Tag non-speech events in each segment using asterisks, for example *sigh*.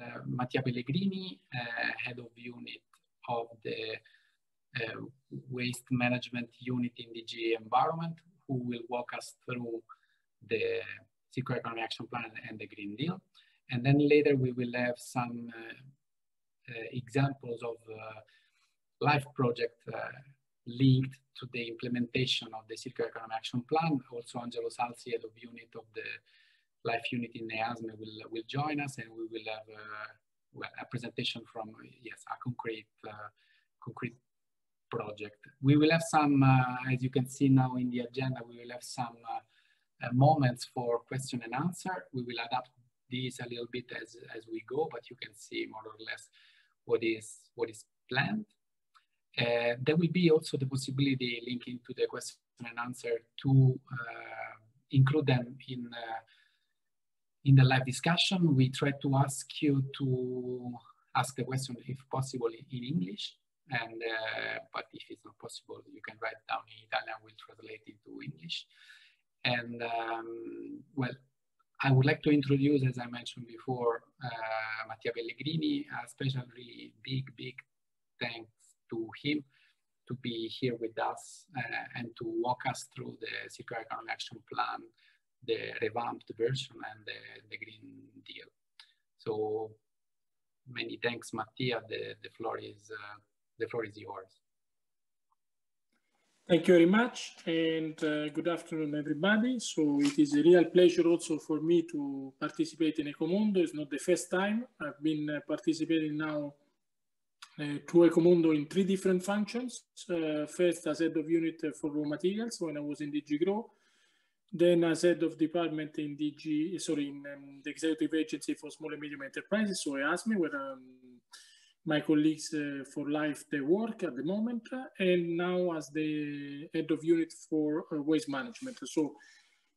uh, Mattia Pellegrini, uh, head of unit of the uh, waste management unit in DG Environment, who will walk us through the Circular Economy Action Plan and the Green Deal. And then later we will have some examples of live project linked to the implementation of the Circular Economy Action Plan. Also, Angelo Salsi, head of unit of the Life Unit in will, will join us and we will have uh, well, a presentation from, yes, a concrete, uh, concrete project. We will have some, uh, as you can see now in the agenda, we will have some uh, uh, moments for question and answer. We will adapt these a little bit as, as we go, but you can see more or less what is, what is planned. Uh, there will be also the possibility linking to the question and answer to uh, include them in uh, in the live discussion. We try to ask you to ask the question, if possible, in English. And uh, but if it's not possible, you can write down in Italian. We'll translate it into English. And um, well, I would like to introduce, as I mentioned before, uh, Mattia Pellegrini. A special, really big, big thanks to him to be here with us uh, and to walk us through the Circular Economy Action Plan, the revamped version and the, the Green Deal. So many thanks, Mattia. The, the floor is uh, the floor is yours. Thank you very much and uh, good afternoon everybody. So it is a real pleasure also for me to participate in Ecomondo. It's not the first time. I've been uh, participating now uh, to Ecomondo in three different functions. Uh, first as head of unit for raw materials when I was in DG Grow. Then as head of department in DG, sorry, in um, the executive agency for small and medium enterprises, so EASME, where um, my colleagues uh, for life they work at the moment, and now as the head of unit for uh, waste management. So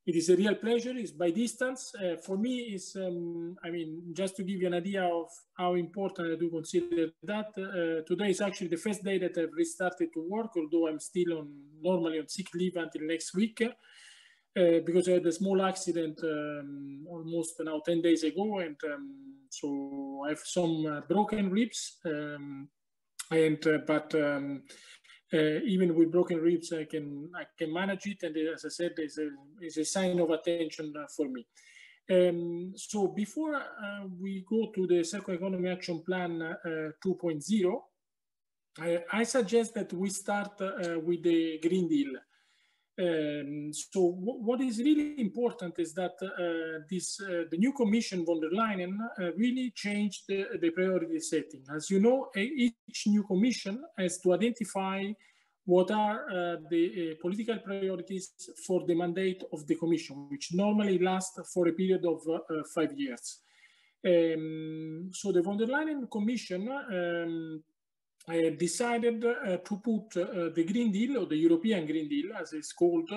it is a real pleasure. It's by distance. Uh, for me, is um, I mean, just to give you an idea of how important I do consider that, uh, today is actually the first day that I've restarted to work, although I'm still on normally on sick leave until next week. Uh, because I had a small accident um, almost now 10 days ago. And um, so I have some uh, broken ribs. Um, and uh, but um, uh, even with broken ribs, I can I can manage it. And as I said, it's a, it's a sign of attention uh, for me. Um, so before we go to the Circular Economy Action Plan 2.0, I suggest that we start with the Green Deal. Um, so what is really important is that uh, this uh, the new Commission von der Leyen uh, really changed the, the, priority setting. As you know, each new Commission has to identify what are uh, the uh, political priorities for the mandate of the Commission, which normally lasts for a period of uh, five years. Um, so the von der Leyen Commission um, decided uh, to put uh, the Green Deal, or the European Green Deal, as it's called,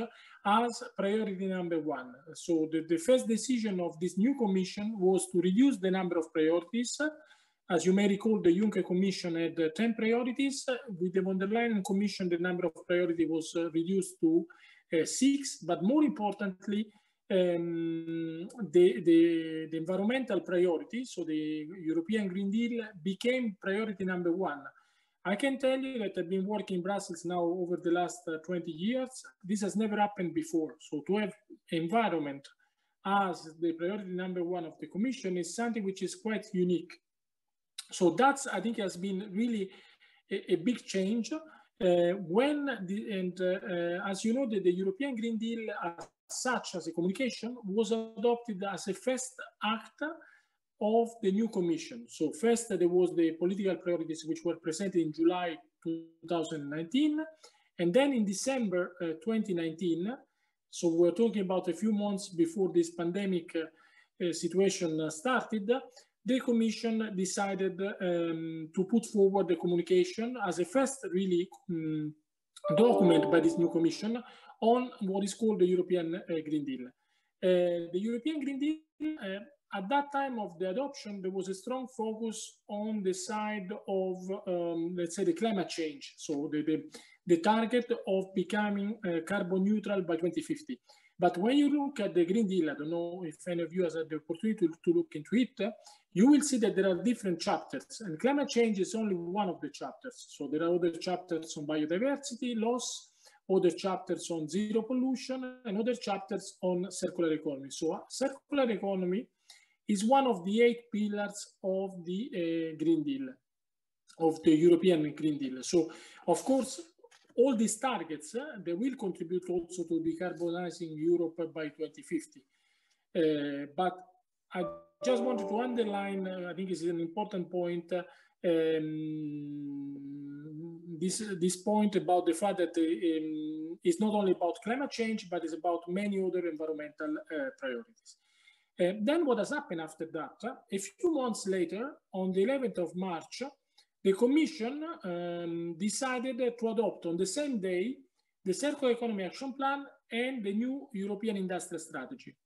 as priority number one. So the, the first decision of this new commission was to reduce the number of priorities. As you may recall, the Juncker Commission had 10 priorities. With the von der Leyen Commission, the number of priority was reduced to six, but more importantly, um, the, the, the, environmental priority, so the European Green Deal, became priority number one. I can tell you that I've been working in Brussels now over the last uh, 20 years. This has never happened before. So to have environment as the priority number one of the Commission is something which is quite unique. So that's, I think, has been really a, a big change. Uh, when, the, and uh, as you know, the, the European Green Deal as such as a communication was adopted as a first act of the new commission. So first there was the political priorities which were presented in July 2019. And then in December uh, 2019, so we're talking about a few months before this pandemic uh, uh, situation started, the commission decided um, to put forward the communication as a first really um, document by this new commission on what is called the European uh, Green Deal. Uh, the European Green Deal uh, at that time of the adoption, there was a strong focus on the side of, um, let's say, the climate change. So the, the, the target of becoming uh, carbon neutral by 2050. But when you look at the Green Deal, I don't know if any of you has had the opportunity to, to look into it, you will see that there are different chapters and climate change is only one of the chapters. So there are other chapters on biodiversity loss, other chapters on zero pollution, and other chapters on circular economy. So circular economy is one of the eight pillars of the uh, Green Deal, of the European Green Deal. So of course, all these targets, uh, they will contribute also to decarbonizing Europe by 2050. Uh, but I just wanted to underline, uh, I think is an important point, uh, um, this, this point about the fact that um, it's not only about climate change, but it's about many other environmental uh, priorities. Uh, then what has happened after that? a few months later, on the 11th of March, the Commission um, decided to adopt on the same day the Circular Economy Action Plan and the new European Industrial Strategy.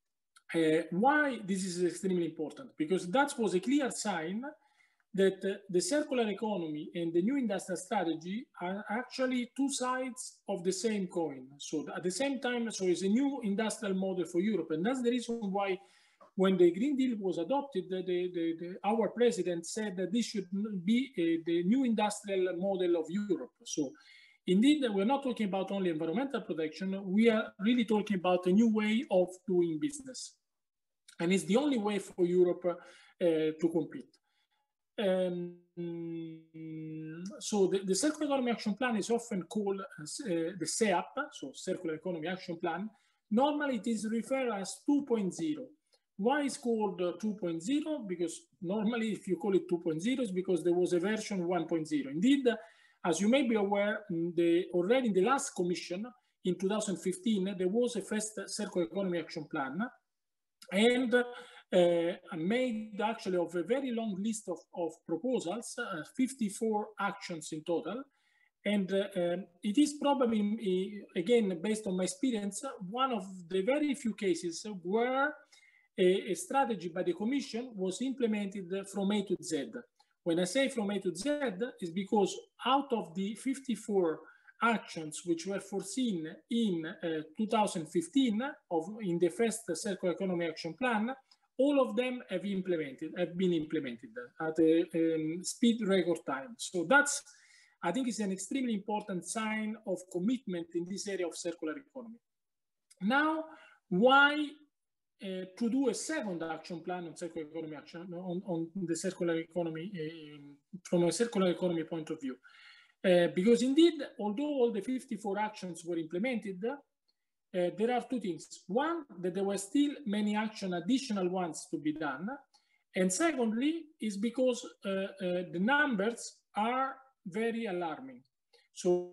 Uh, why this is extremely important? Because that was a clear sign that uh, the circular economy and the new industrial strategy are actually two sides of the same coin. So at the same time, so it's a new industrial model for Europe. And that's the reason why when the Green Deal was adopted, the, the, the, our president said that this should be a, the new industrial model of Europe. So indeed, we're not talking about only environmental protection, we are really talking about a new way of doing business. And it's the only way for Europe uh, to compete. Um, so the, the, Circular Economy Action Plan is often called uh, the CEAP, so Circular Economy Action Plan. Normally it is referred as 2.0 why is called uh, 2.0? Because normally if you call it 2.0 it's because there was a version 1.0. Indeed, as you may be aware, the, already in the last commission in 2015, there was a first circular economy action plan and uh, made actually of a very long list of, of proposals, uh, 54 actions in total. And uh, um, it is probably, again, based on my experience, one of the very few cases where a, a strategy by the Commission was implemented from A to Z. When I say from A to Z, is because out of the 54 actions which were foreseen in uh, 2015 of, in the first Circular Economy Action Plan, all of them have implemented, have been implemented at a um, speed record time. So that's, I think, is an extremely important sign of commitment in this area of circular economy. Now, why to do a second action plan on circular economy action on, on the circular economy uh, from a circular economy point of view. Uh, because indeed, although all the 54 actions were implemented, there are two things. One, that there were still many action, additional ones to be done. And secondly, is because the numbers are very alarming. So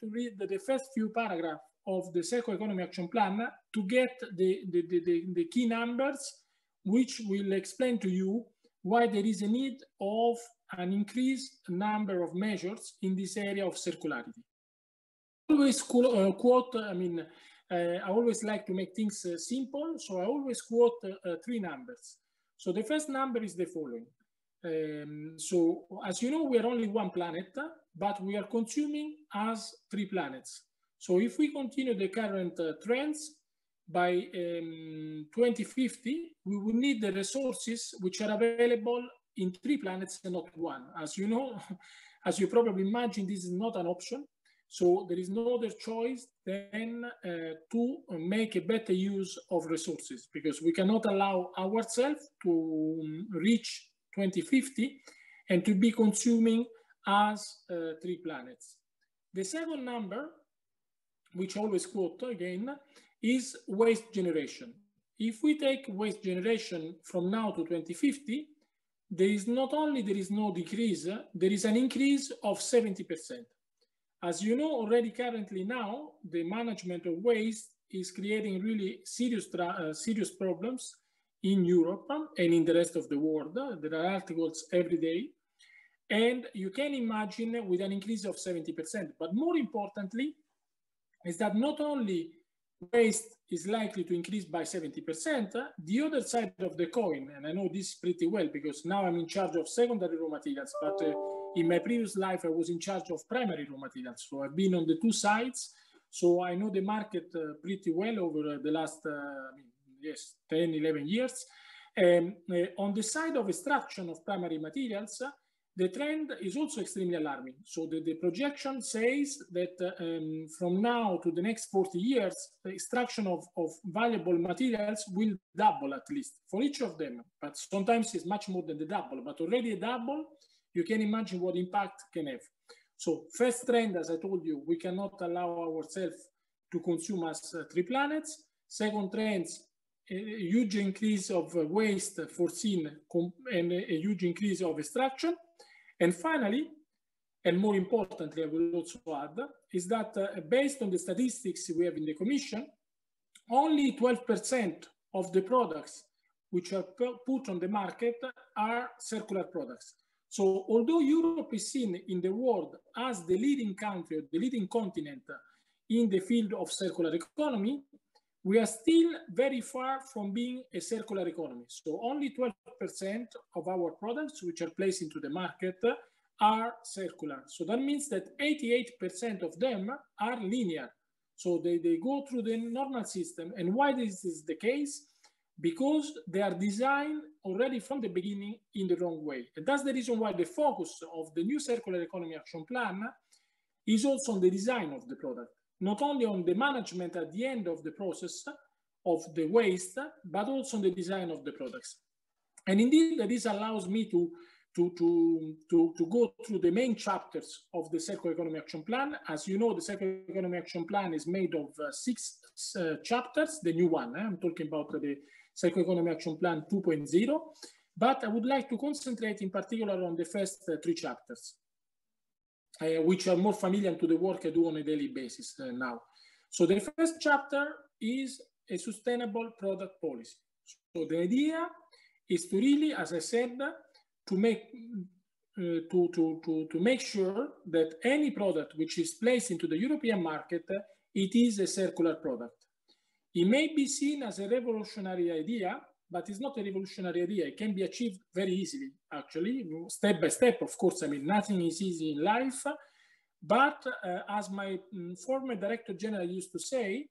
to read the first few paragraphs of the Circular Economy Action Plan to get the, the, the, the, key numbers, which will explain to you why there is a need of an increased number of measures in this area of circularity. Always uh, quote, I mean, uh, I always like to make things uh, simple, so I always quote uh, uh, three numbers. So the first number is the following. Um, so as you know, we are only one planet, but we are consuming as three planets. So if we continue the current uh, trends, by um, 2050, we will need the resources which are available in three planets and not one. As you know, *laughs* as you probably imagine, this is not an option. So there is no other choice than uh, to make a better use of resources because we cannot allow ourselves to um, reach 2050 and to be consuming as uh, three planets. The second number which always quote again, is waste generation. If we take waste generation from now to 2050, there is not only there is no decrease, there is an increase of 70%. As you know already currently now, the management of waste is creating really serious, uh, serious problems in Europe and in the rest of the world. There are articles every day. And you can imagine with an increase of 70%. But more importantly, is that not only waste is likely to increase by 70%, the other side of the coin, and I know this pretty well because now I'm in charge of secondary raw materials, but uh, in my previous life, I was in charge of primary raw materials. So I've been on the two sides. So I know the market uh, pretty well over uh, the last, uh, yes, 10, 11 years. Um, on the side of extraction of primary materials, the trend is also extremely alarming. So the, the projection says that um, from now to the next 40 years, the extraction of, of valuable materials will double at least for each of them. But sometimes it's much more than the double, but already a double, you can imagine what impact can have. So first trend, as I told you, we cannot allow ourselves to consume as uh, three planets. Second trend, a huge increase of uh, waste foreseen and a huge increase of extraction. And finally, and more importantly, I will also add, is that uh, based on the statistics we have in the Commission, only 12% of the products which are put on the market are circular products. So although Europe is seen in the world as the leading country, the leading continent in the field of circular economy, we are still very far from being a circular economy. So only 12% of our products which are placed into the market are circular. So that means that 88% of them are linear. So they, they go through the normal system. And why this is the case? Because they are designed already from the beginning in the wrong way. And that's the reason why the focus of the new circular economy action plan is also on the design of the product not only on the management at the end of the process of the waste, but also on the design of the products. And indeed, this allows me to, to, to, to, to go through the main chapters of the Circular Economy Action Plan. As you know, the Circular Economy Action Plan is made of uh, six uh, chapters, the new one. Eh? I'm talking about the Circular Economy Action Plan 2.0. But I would like to concentrate in particular on the first uh, three chapters uh, which are more familiar to the work I do on a daily basis uh, now. So the first chapter is a sustainable product policy. So the idea is to really, as I said, to make uh, to, to, to, to make sure that any product which is placed into the European market, it is a circular product. It may be seen as a revolutionary idea, but it's not a revolutionary idea. It can be achieved very easily, actually, step by step. Of course, I mean, nothing is easy in life. But uh, as my um, former director general used to say,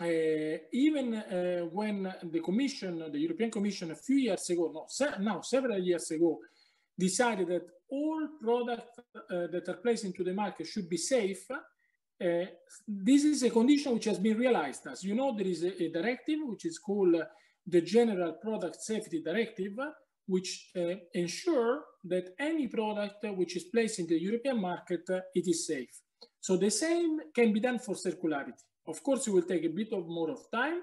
uh, even uh, when the Commission, the European Commission, a few years ago, no, se now several years ago, decided that all products uh, that are placed into the market should be safe, uh, this is a condition which has been realized. As you know, there is a, a directive which is called the General Product Safety Directive, which uh, ensure that any product which is placed in the European market, uh, it is safe. So the same can be done for circularity. Of course, it will take a bit of more of time,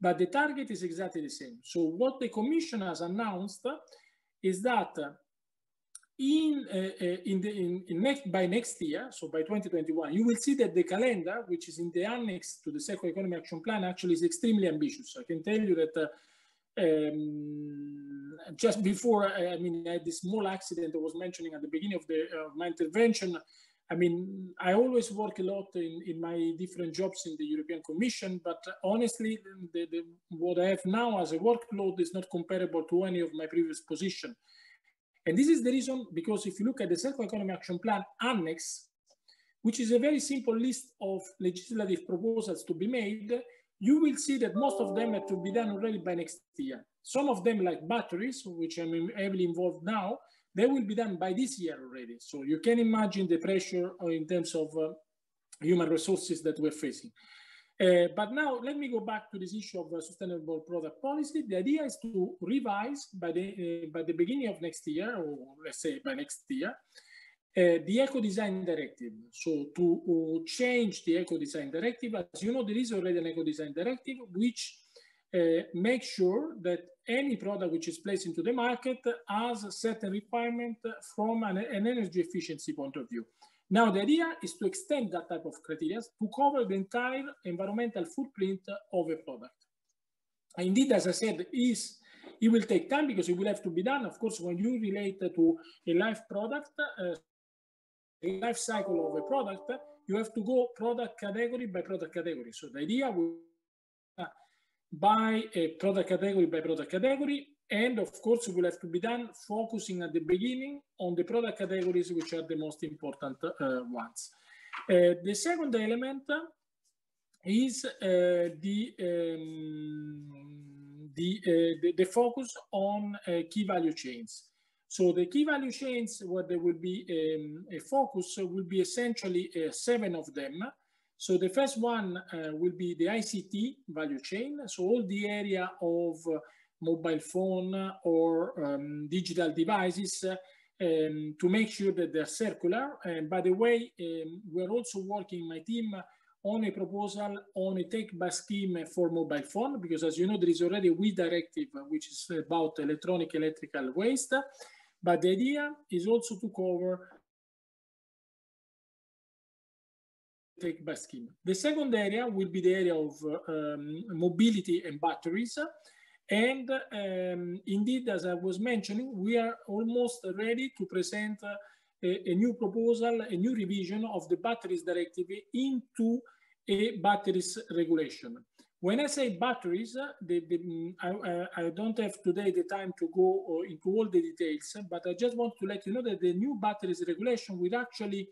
but the target is exactly the same. So what the Commission has announced is that in, uh, uh, in the, in, in next, by next year, so by 2021, you will see that the calendar, which is in the annex to the Circular Economy Action Plan, actually is extremely ambitious. I can tell you that uh, um, just before, I mean, I had this small accident I was mentioning at the beginning of the my intervention. I mean, I always work a lot in, in my different jobs in the European Commission, but honestly, the, the, what I have now as a workload is not comparable to any of my previous position. And this is the reason, because if you look at the Circular Economy Action Plan Annex, which is a very simple list of legislative proposals to be made, you will see that most of them have to be done already by next year. Some of them, like batteries, which I'm heavily involved now, they will be done by this year already. So you can imagine the pressure in terms of uh, human resources that we're facing. Uh, but now let me go back to this issue of uh, sustainable product policy. The idea is to revise by the, uh, by the beginning of next year, or let's say by next year, uh, the Eco Design Directive. So to uh, change the Eco Design Directive, as you know, there is already an Eco Design Directive which makes sure that any product which is placed into the market has a certain requirement from an, an energy efficiency point of view. Now, the idea is to extend that type of criteria to cover the entire environmental footprint of a product. Indeed, as I said, is it will take time because it will have to be done. Of course, when you relate to a live product, uh, life cycle of a product, you have to go product category by product category. So the idea will by a product category by product category. And of course, it will have to be done focusing at the beginning on the product categories which are the most important uh, ones. Uh, the second element is uh, the, um, the, uh, the, the, focus on uh, key value chains. So the key value chains where there will be um, a focus will be essentially uh, seven of them. So the first one will be the ICT value chain. So all the area of mobile phone or um, digital devices um, to make sure that they're circular. And by the way, um, we're also working, my team, on a proposal on a take-back scheme for mobile phone, because as you know, there is already a WEEE directive, which is about electronic electrical waste. But the idea is also to cover take-back scheme. The second area will be the area of um, mobility and batteries. And um, indeed, as I was mentioning, we are almost ready to present uh, a, a, new proposal, a new revision of the batteries directive into a batteries regulation. When I say batteries, the, the, I, I, don't have today the time to go uh, into all the details, but I just want to let you know that the new batteries regulation will actually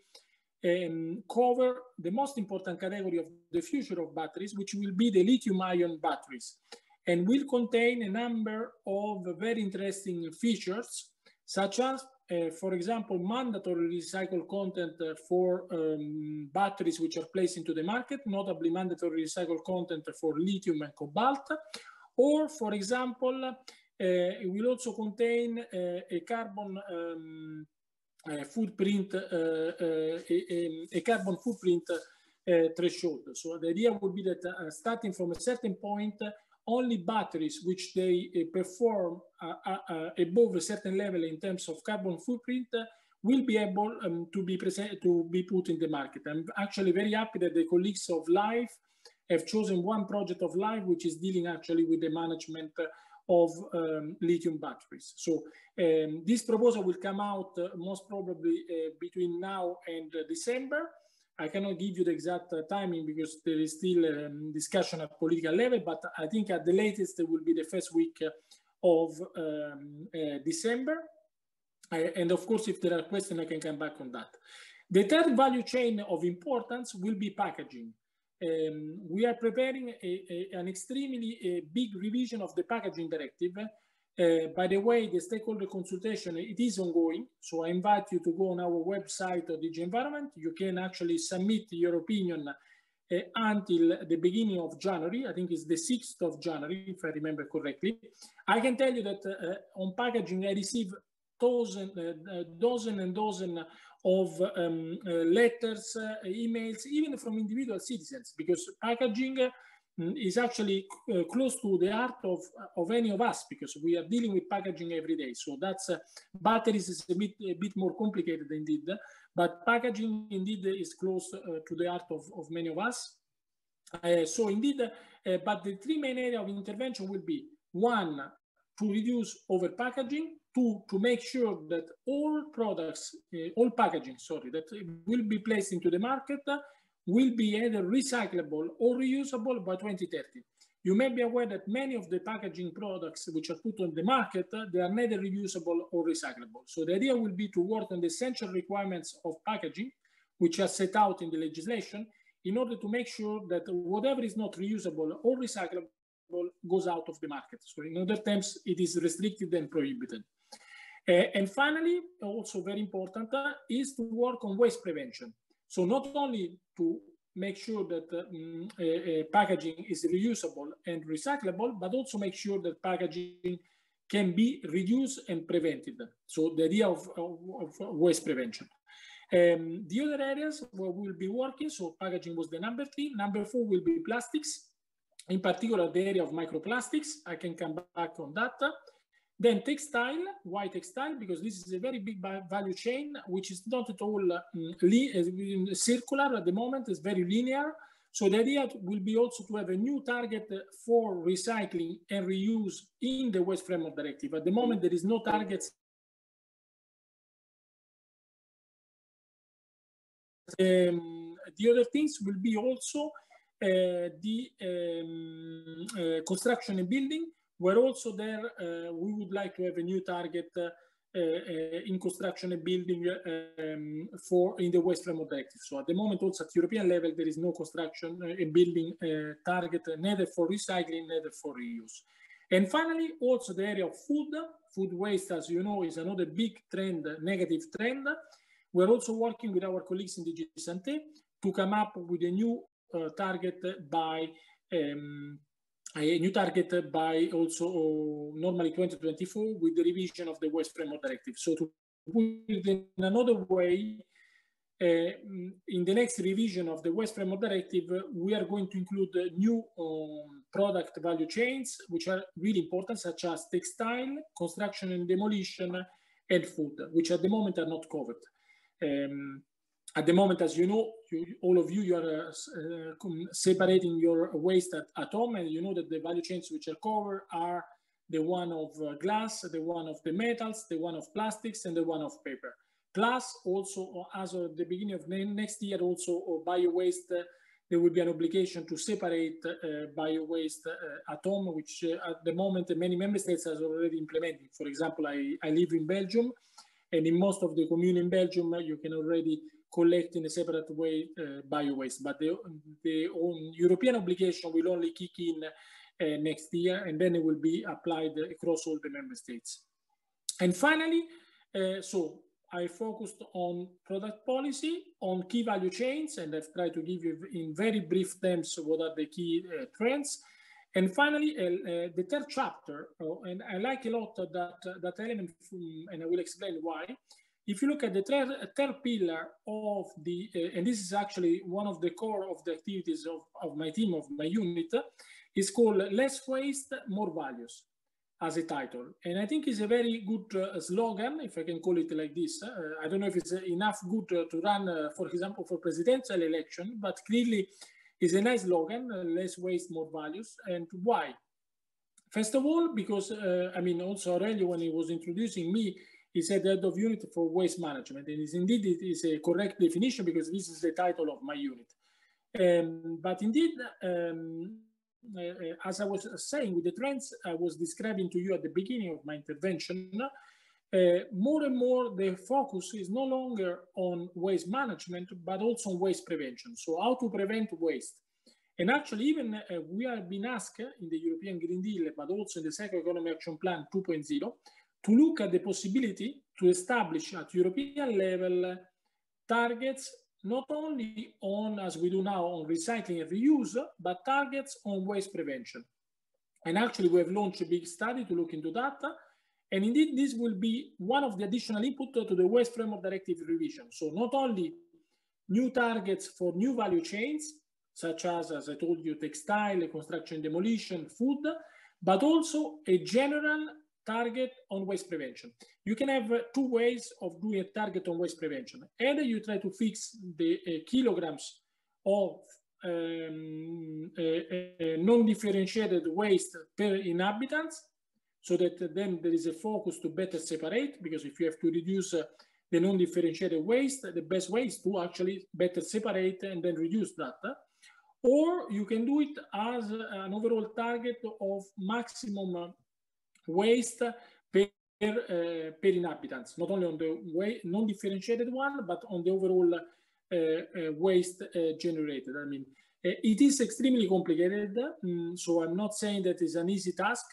um, cover the most important category of the future of batteries, which will be the lithium ion batteries and will contain a number of very interesting features, such as, uh, for example, mandatory recycled content uh, for um, batteries which are placed into the market, notably mandatory recycled content for lithium and cobalt, or, for example, uh, it will also contain uh, a carbon um, uh, footprint, uh, a, a, a, carbon footprint threshold. So the idea would be that starting from a certain point, only batteries which they uh, perform uh, uh, above a certain level in terms of carbon footprint will be able um, to be present to be put in the market. I'm actually very happy that the colleagues of Life have chosen one project of Life which is dealing actually with the management of um, lithium batteries. So um, this proposal will come out uh, most probably uh, between now and uh, December. I cannot give you the exact uh, timing because there is still um, discussion at political level, but I think at the latest it will be the first week of um, uh, December. and of course, if there are questions, I can come back on that. The third value chain of importance will be packaging. Um, we are preparing a, a, an extremely a big revision of the packaging directive uh, by the way, the stakeholder consultation, it is ongoing. So I invite you to go on our website of DG Environment. You can actually submit your opinion uh, until the beginning of January. I think it's the 6th of January, if I remember correctly. I can tell you that uh, on packaging, I receive dozen, uh, dozen and dozen of um, uh, letters, uh, emails, even from individual citizens, because packaging is actually uh, close to the heart of, of any of us because we are dealing with packaging every day. So that's uh, batteries is a bit, a bit more complicated indeed, but packaging indeed is close uh, to the heart of, of many of us. Uh, so indeed, uh, but the three main areas of intervention will be one, to reduce over packaging, two, to make sure that all products, uh, all packaging, sorry, that will be placed into the market will be either recyclable or reusable by 2030. You may be aware that many of the packaging products which are put on the market, they are neither reusable or recyclable. So the idea will be to work on the essential requirements of packaging, which are set out in the legislation, in order to make sure that whatever is not reusable or recyclable goes out of the market. So in other terms, it is restricted and prohibited. Uh, and finally, also very important, uh, is to work on waste prevention. So not only to make sure that uh, packaging is reusable and recyclable, but also make sure that packaging can be reduced and prevented. So the idea of, of, of waste prevention. Um, the other areas where we'll be working, so packaging was the number three. Number four will be plastics, in particular the area of microplastics. I can come back on that. Then textile, why textile? Because this is a very big value chain, which is not at all um, circular at the moment, it's very linear. So the idea will be also to have a new target for recycling and reuse in the Waste Framework Directive. At the moment, there is no targets. Um, the other things will be also the um, construction and building, where also there uh, we would like to have a new target uh, uh, in construction and building um, for in the waste framework directive. So at the moment, also at European level, there is no construction and building target neither for recycling, neither for reuse. And finally, also the area of food. Food waste, as you know, is another big trend, negative trend. We're also working with our colleagues in DG Santé to come up with a new uh, target by um, a new target by also normally 2024 with the revision of the Waste Framework Directive. So to put in another way, uh, in the next revision of the Waste Framework Directive, we are going to include new um, product value chains, which are really important, such as textile, construction and demolition, and food, which at the moment are not covered. Um, at the moment, as you know, you, all of you, you are uh, uh, separating your waste at, at, home, and you know that the value chains which are covered are the one of uh, glass, the one of the metals, the one of plastics, and the one of paper. Plus, also, as of the beginning of next year, also bio waste, uh, there will be an obligation to separate uh, bio waste uh, at home, which at the moment many member states are already implementing. For example, I, I live in Belgium, and in most of the communes in Belgium, you can already collect in a separate way uh, bio-waste. But the, the European obligation will only kick in uh, next year, and then it will be applied across all the member states. And finally, uh, so I focused on product policy, on key value chains, and I've tried to give you in very brief terms what are the key uh, trends. And finally, uh, uh, the third chapter, uh, and I like a lot that, that element, from, and I will explain why. If you look at the third, third pillar of the, and this is actually one of the core of the activities of, of my team, of my unit, is called Less Waste, More Values as a title. And I think it's a very good uh, slogan, if I can call it like this. Uh, I don't know if it's enough good uh, to run, for example, for presidential election, but clearly it's a nice slogan, uh, less waste, more values. And why? First of all, because, uh, I mean, also Aurelio, when he was introducing me, said head of unit for waste management. And indeed, it is a correct definition because this is the title of my unit. Um, but indeed, um, uh, as I was saying, with the trends I was describing to you at the beginning of my intervention, uh, more and more the focus is no longer on waste management, but also on waste prevention. So how to prevent waste. And actually, even uh, we have been asked in the European Green Deal, but also in the Circular Economy Action Plan 2.0, to look at the possibility to establish at European level targets not only on, as we do now, on recycling and reuse, but targets on waste prevention. And actually, we have launched a big study to look into that. And indeed, this will be one of the additional input to the Waste Framework Directive revision. So not only new targets for new value chains, such as, as I told you, textile, construction, demolition, food, but also a general target on waste prevention. You can have uh, two ways of doing a target on waste prevention. Either you try to fix the uh, kilograms of um, non-differentiated waste per inhabitants, so that then there is a focus to better separate, because if you have to reduce uh, the non-differentiated waste, the best way is to actually better separate and then reduce that. Or you can do it as an overall target of maximum waste per, uh, per inhabitants, not only on the non-differentiated one, but on the overall uh, uh, waste generated. I mean, it is extremely complicated, um, so I'm not saying that it's an easy task.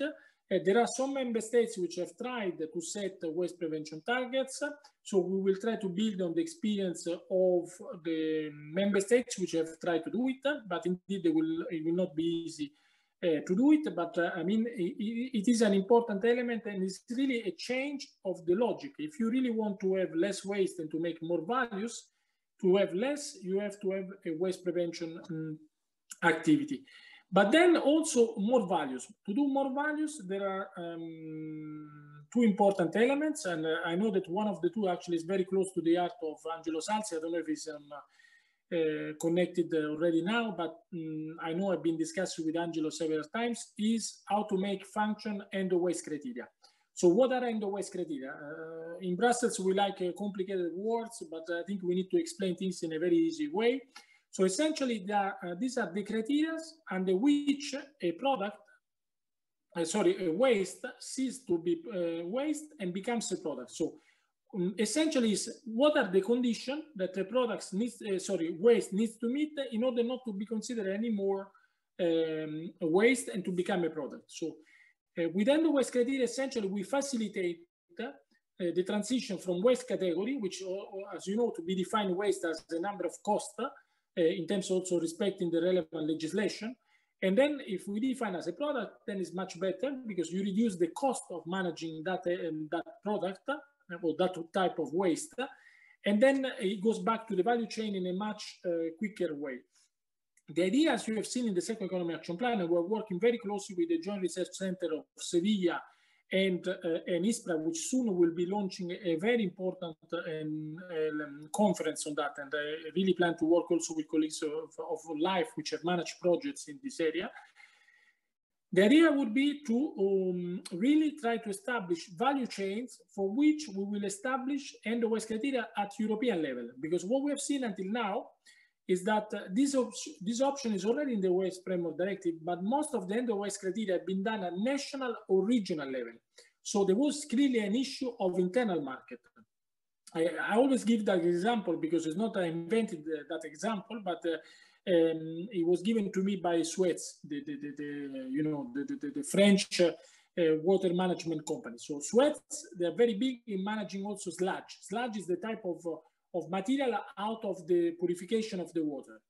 There are some member states which have tried to set waste prevention targets. So we will try to build on the experience of the member states which have tried to do it, but indeed will, it will not be easy to do it, but uh, I mean, it, it is an important element and it's really a change of the logic. If you really want to have less waste and to make more values, to have less, you have to have a waste prevention um, activity. But then also more values. To do more values, there are um, two important elements. And uh, I know that one of the two actually is very close to the art of Angelo Salsi. I don't know if he's um, uh, connected already now, but um, I know I've been discussing with Angelo several times, is how to make function end of waste criteria. So what are end of waste criteria? Uh, in Brussels, we like uh, complicated words, but I think we need to explain things in a very easy way. So essentially, are, uh, these are the criteria under which a product, uh, sorry, a waste ceases to be uh, waste and becomes a product. So essentially, is what are the conditions that the products needs, uh, sorry, waste needs to meet in order not to be considered anymore um, waste and to become a product. So uh, with end of waste criteria, essentially, we facilitate uh, the transition from waste category, which, as you know, to be defined waste as the number of costs uh, in terms also respecting the relevant legislation. And then if we define as a product, then it's much better because you reduce the cost of managing that, uh, that product or that type of waste. And then it goes back to the value chain in a much uh, quicker way. The idea, as you have seen in the second economic action plan, and we're working very closely with the Joint Research Center of Sevilla and, uh, and ISPRA, which soon will be launching a very important um, conference on that. And I really plan to work also with colleagues of, of LIFE, which have managed projects in this area. The idea would be to um, really try to establish value chains for which we will establish end of waste criteria at European level. Because what we have seen until now is that uh, this, op this option is already in the Waste Framework Directive, but most of the end of waste criteria have been done at national or regional level. So there was clearly an issue of internal market. I, I always give that example because it's not I invented uh, that example, but uh, um, it was given to me by Suez, the, the, the, the you know the, the, the French uh, uh, water management company. So Suez, they're very big in managing also sludge. Sludge is the type of uh, of material out of the purification of the water.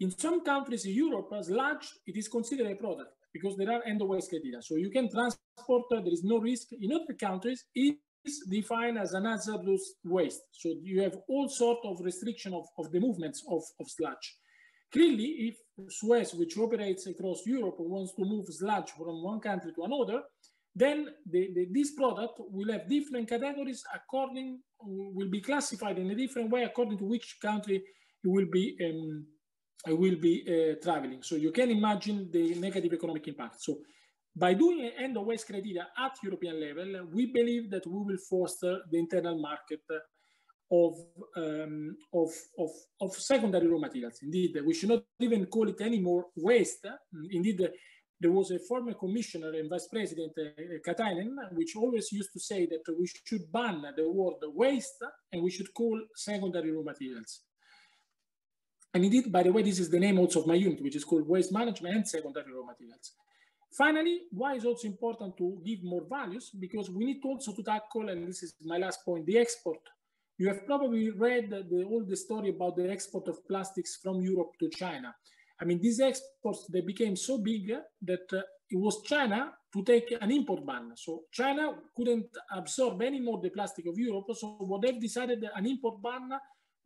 In some countries in Europe, sludge, it is considered a product because there are end of waste criteria. So you can transport, there is no risk. In other countries, it is defined as an hazardous waste. So you have all sort of restriction of, of the movements of, of sludge. Clearly, if Suez, which operates across Europe, wants to move sludge from one country to another, then the, the, this product will have different categories according, will be classified in a different way according to which country it will be, um, it will be uh, traveling. So you can imagine the negative economic impact. So by doing an end of waste criteria at European level, we believe that we will foster the internal market of, um, of, of, of secondary raw materials. Indeed, we should not even call it anymore waste. Indeed, there was a former commissioner and vice president, uh, Katainen, which always used to say that we should ban the word waste and we should call secondary raw materials. And indeed, by the way, this is the name also of my unit, which is called Waste Management and Secondary Raw Materials. Finally, why is also important to give more values? Because we need also to tackle, and this is my last point, the export. You have probably read the, all the story about the export of plastics from Europe to China. I mean, these exports, they became so big that uh, it was China to take an import ban. So China couldn't absorb any more the plastic of Europe. So what they've decided an import ban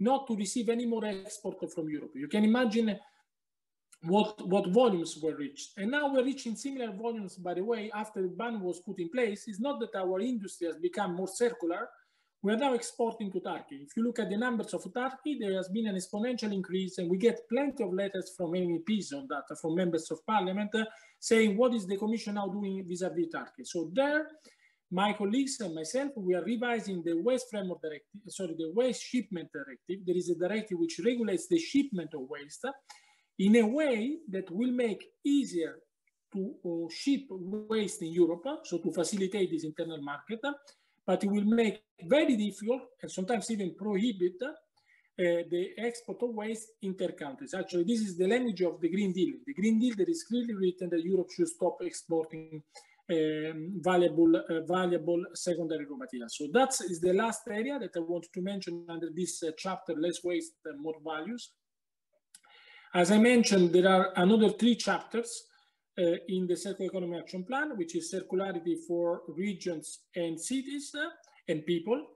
not to receive any more export from Europe. You can imagine what, what volumes were reached. And now we're reaching similar volumes, by the way, after the ban was put in place. It's not that our industry has become more circular, we are now exporting to Turkey. If you look at the numbers of Turkey, there has been an exponential increase, and we get plenty of letters from MEPs on that, from members of parliament, uh, saying what is the Commission now doing vis-a-vis -vis Turkey. So there, my colleagues and myself, we are revising the Waste Framework Directive, sorry, the Waste Shipment Directive. There is a directive which regulates the shipment of waste in a way that will make easier to uh, ship waste in Europe, so to facilitate this internal market, but it will make very difficult and sometimes even prohibit uh, the export of waste inter-countries. Actually, this is the language of the Green Deal. The Green Deal, there is clearly written that Europe should stop exporting um, valuable, uh, valuable secondary raw materials. So that is the last area that I wanted to mention under this uh, chapter, less waste, more values. As I mentioned, there are another three chapters uh, in the Circular Economy Action Plan, which is circularity for regions and cities uh, and people,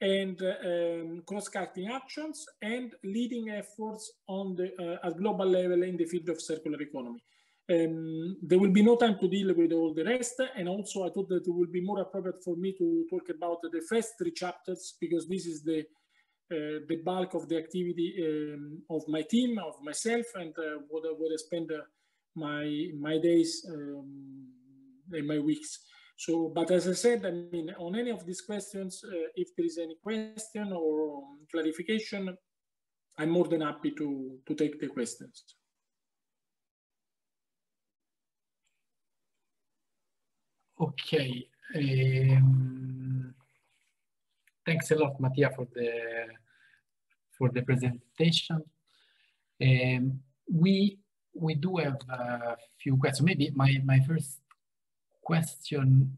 and uh, um, cross-cutting actions and leading efforts on the uh, at global level in the field of circular economy. Um, there will be no time to deal with all the rest, and also I thought that it would be more appropriate for me to talk about the first three chapters because this is the uh, the bulk of the activity um, of my team, of myself, and uh, what, what I spend my my days um, and my weeks. So, but as I said, I mean, on any of these questions, uh, if there is any question or um, clarification, I'm more than happy to, to take the questions. Okay. Um, thanks a lot, Mattia, for the for the presentation. Um, we we do have a few questions. Maybe my my first question.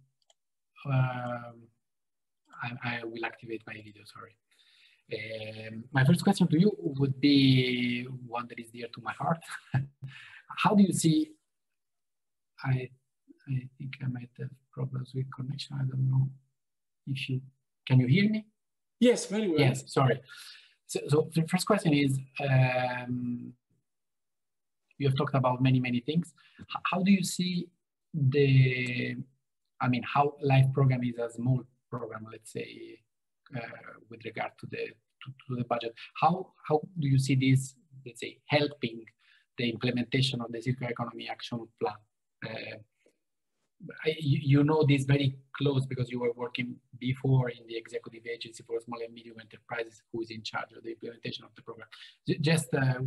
Um, I, I will activate my video. Sorry. Um, my first question to you would be one that is dear to my heart. *laughs* How do you see? I I think I might have problems with connection. I don't know if you can you hear me? Yes, very well. Yes, sorry. So, so the first question is, um, you have talked about many, many things. How do you see the, I mean, how life program is a small program, let's say, uh, with regard to the to, to, the budget. How how do you see this, let's say, helping the implementation of the circular economy action plan? Uh, I, you know this very close because you were working before in the executive agency for small and medium enterprises who is in charge of the implementation of the program. Just, uh,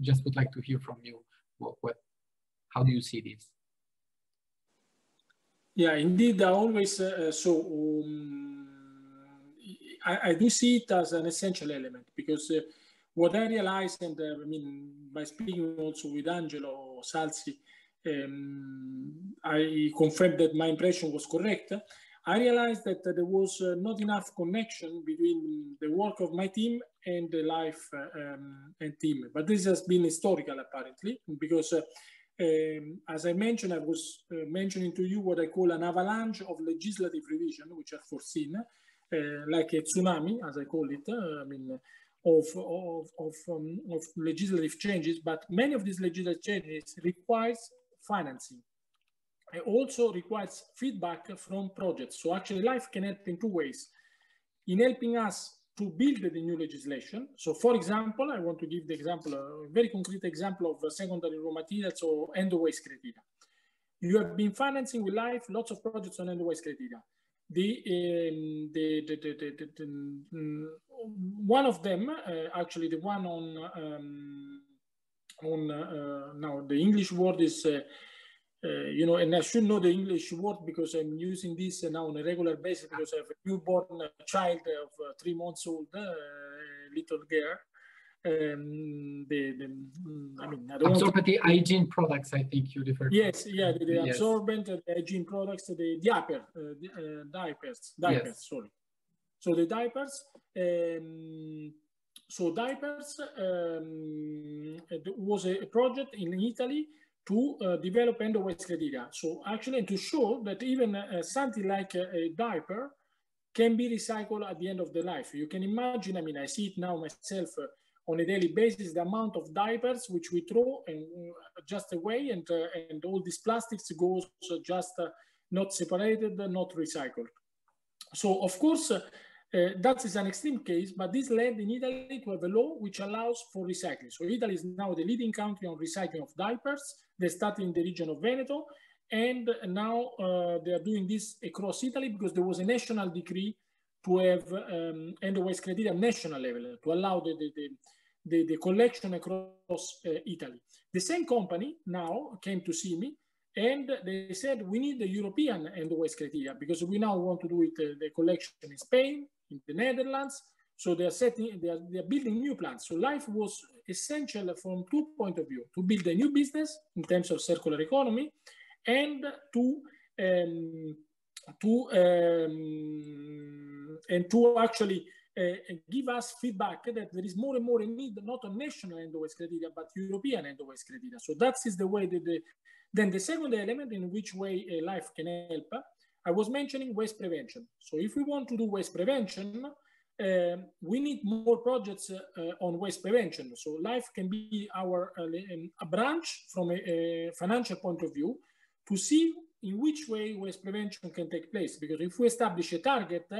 just would like to hear from you how do you see this? Yeah, indeed, I always, uh, so um, I, I, do see it as an essential element because uh, what I realized, and uh, I mean, by speaking also with Angelo Salsi, um, I confirmed that my impression was correct. I realized that there was uh, not enough connection between the work of my team and the life uh, um, and team. But this has been historical apparently, because uh, um, as I mentioned, I was uh, mentioning to you what I call an avalanche of legislative revision, which are foreseen, uh, like a tsunami, as I call it. Uh, I mean, of, of, of, um, of legislative changes, but many of these legislative changes requires financing. It also requires feedback from projects. So actually life can help in two ways. In helping us to build the new legislation. So for example, I want to give the example, a very concrete example of secondary raw materials or end of waste criteria. You have been financing with life lots of projects on end of waste criteria. The, um, the, the, the, um, one of them, uh, actually the one on um, on uh, now the English word is uh, uh, you know, and I should know the English word because I'm using this now on a regular basis because I have a newborn child of uh, three months old, uh, little girl. Um, the, the, mm, I mean, I don't absorbent to... hygiene products. I think you refer. Yes, yeah, the, the yes. absorbent, the hygiene products, the diaper, the, diapers, diapers. Yes. Sorry. So the diapers. Um, so diapers um, was a project in Italy to uh, develop end of waste criteria. So actually to show that even uh, something like a, a, diaper can be recycled at the end of the life. You can imagine, I mean, I see it now myself uh, on a daily basis, the amount of diapers which we throw and uh, just away and, uh, and all these plastics goes just uh, not separated, not recycled. So of course, uh, that is an extreme case, but this led in Italy to have a law which allows for recycling. So Italy is now the leading country on recycling of diapers. They started in the region of Veneto, and now uh, they are doing this across Italy because there was a national decree to have um, end of waste criteria national level to allow the, the, the, the, the collection across uh, Italy. The same company now came to see me and they said we need the European end waste criteria because we now want to do it uh, the collection in Spain, in the Netherlands. So they are setting, they are, they are building new plants. So life was essential from two point of view, to build a new business in terms of circular economy and to, um, to, um, and to actually uh, give us feedback that there is more and more a need not on national end of waste criteria, but European end of waste criteria. So that is the way that the, then the second element in which way uh, life can help I was mentioning waste prevention. So if we want to do waste prevention, uh, we need more projects uh, on waste prevention. So life can be our uh, um, a branch from a, a, financial point of view to see in which way waste prevention can take place. Because if we establish a target, uh,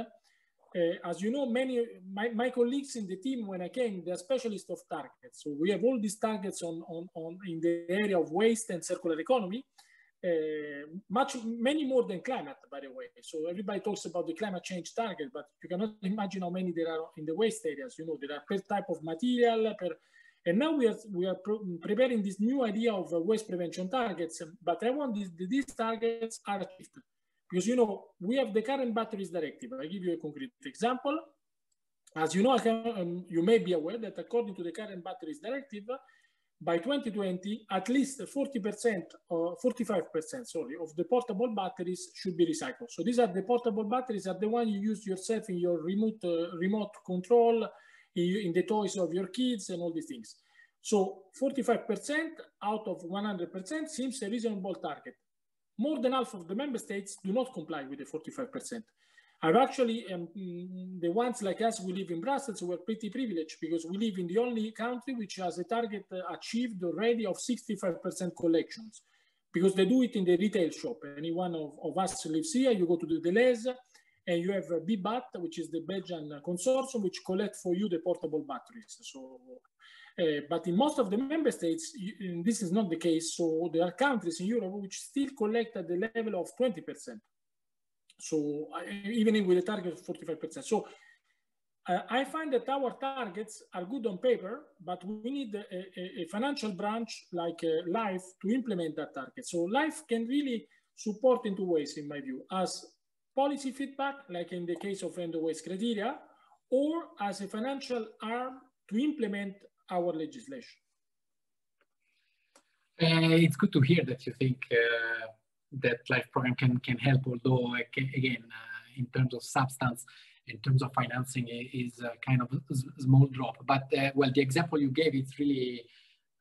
as you know, many my, my colleagues in the team when I came, they're specialists of targets. So we have all these targets on, on, on in the area of waste and circular economy. Uh, much many more than climate by the way. So everybody talks about the climate change target but you cannot imagine how many there are in the waste areas. You know there are per type of material per and now we are we are preparing this new idea of uh, waste prevention targets. But i want these, these targets are achieved. Because you know we have the current batteries directive. I give you a concrete example. As you know can, um, you may be aware that according to the current batteries directive by 2020, at least 40% or 45%, sorry, of the portable batteries should be recycled. So these are the portable batteries are the one you use yourself in your remote uh, remote control, in, in, the toys of your kids and all these things. So 45% out of 100% seems a reasonable target. More than half of the member states do not comply with the 45%. I've actually, um, the ones like us, we live in Brussels, we're pretty privileged because we live in the only country which has a target uh, achieved already of 65% collections because they do it in the retail shop. Any one of, of us lives here, you go to the Delhaize and you have Bebat, which is the Belgian consortium, which collect for you the portable batteries. So, uh, but in most of the member states, you, this is not the case. So there are countries in Europe which still collect at the level of 20%. So even with a target of 45%. So uh, I find that our targets are good on paper, but we need a, a, a financial branch like uh, Life to implement that target. So Life can really support in two ways, in my view, as policy feedback, like in the case of end of waste criteria, or as a financial arm to implement our legislation. Uh, it's good to hear that you think uh, that life program can can help although again uh, in terms of substance in terms of financing is a kind of a small drop but uh, well the example you gave it's really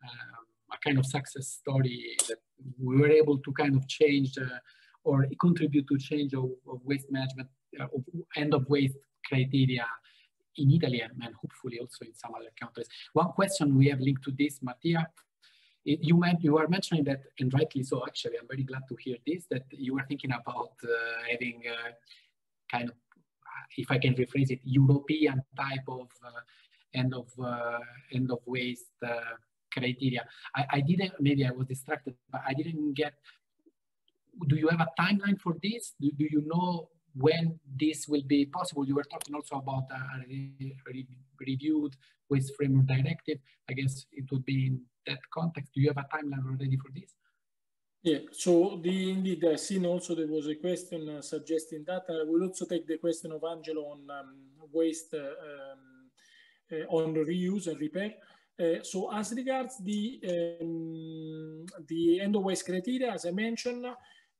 um, a kind of success story that we were able to kind of change uh, or contribute to change of, of waste management uh, of end of waste criteria in Italy and, and, hopefully also in some other countries. One question we have linked to this, Mattia, you meant you are mentioning that, and rightly so. Actually, I'm very glad to hear this. That you were thinking about uh, having uh, kind of, if I can rephrase it, European type of uh, end of end of waste criteria. I, I didn't. Maybe I was distracted, but I didn't get. Do you have a timeline for this? Do, do you know when this will be possible? You were talking also about a re re reviewed waste framework directive. I guess it would be in that context. Do you have a timeline already for this? Yeah, so the, indeed, I've seen also there was a question uh, suggesting that. I will also take the question of Angelo on um, waste, uh, um, uh, on reuse and repair. Uh, so as regards the, um, the end of waste criteria, as I mentioned,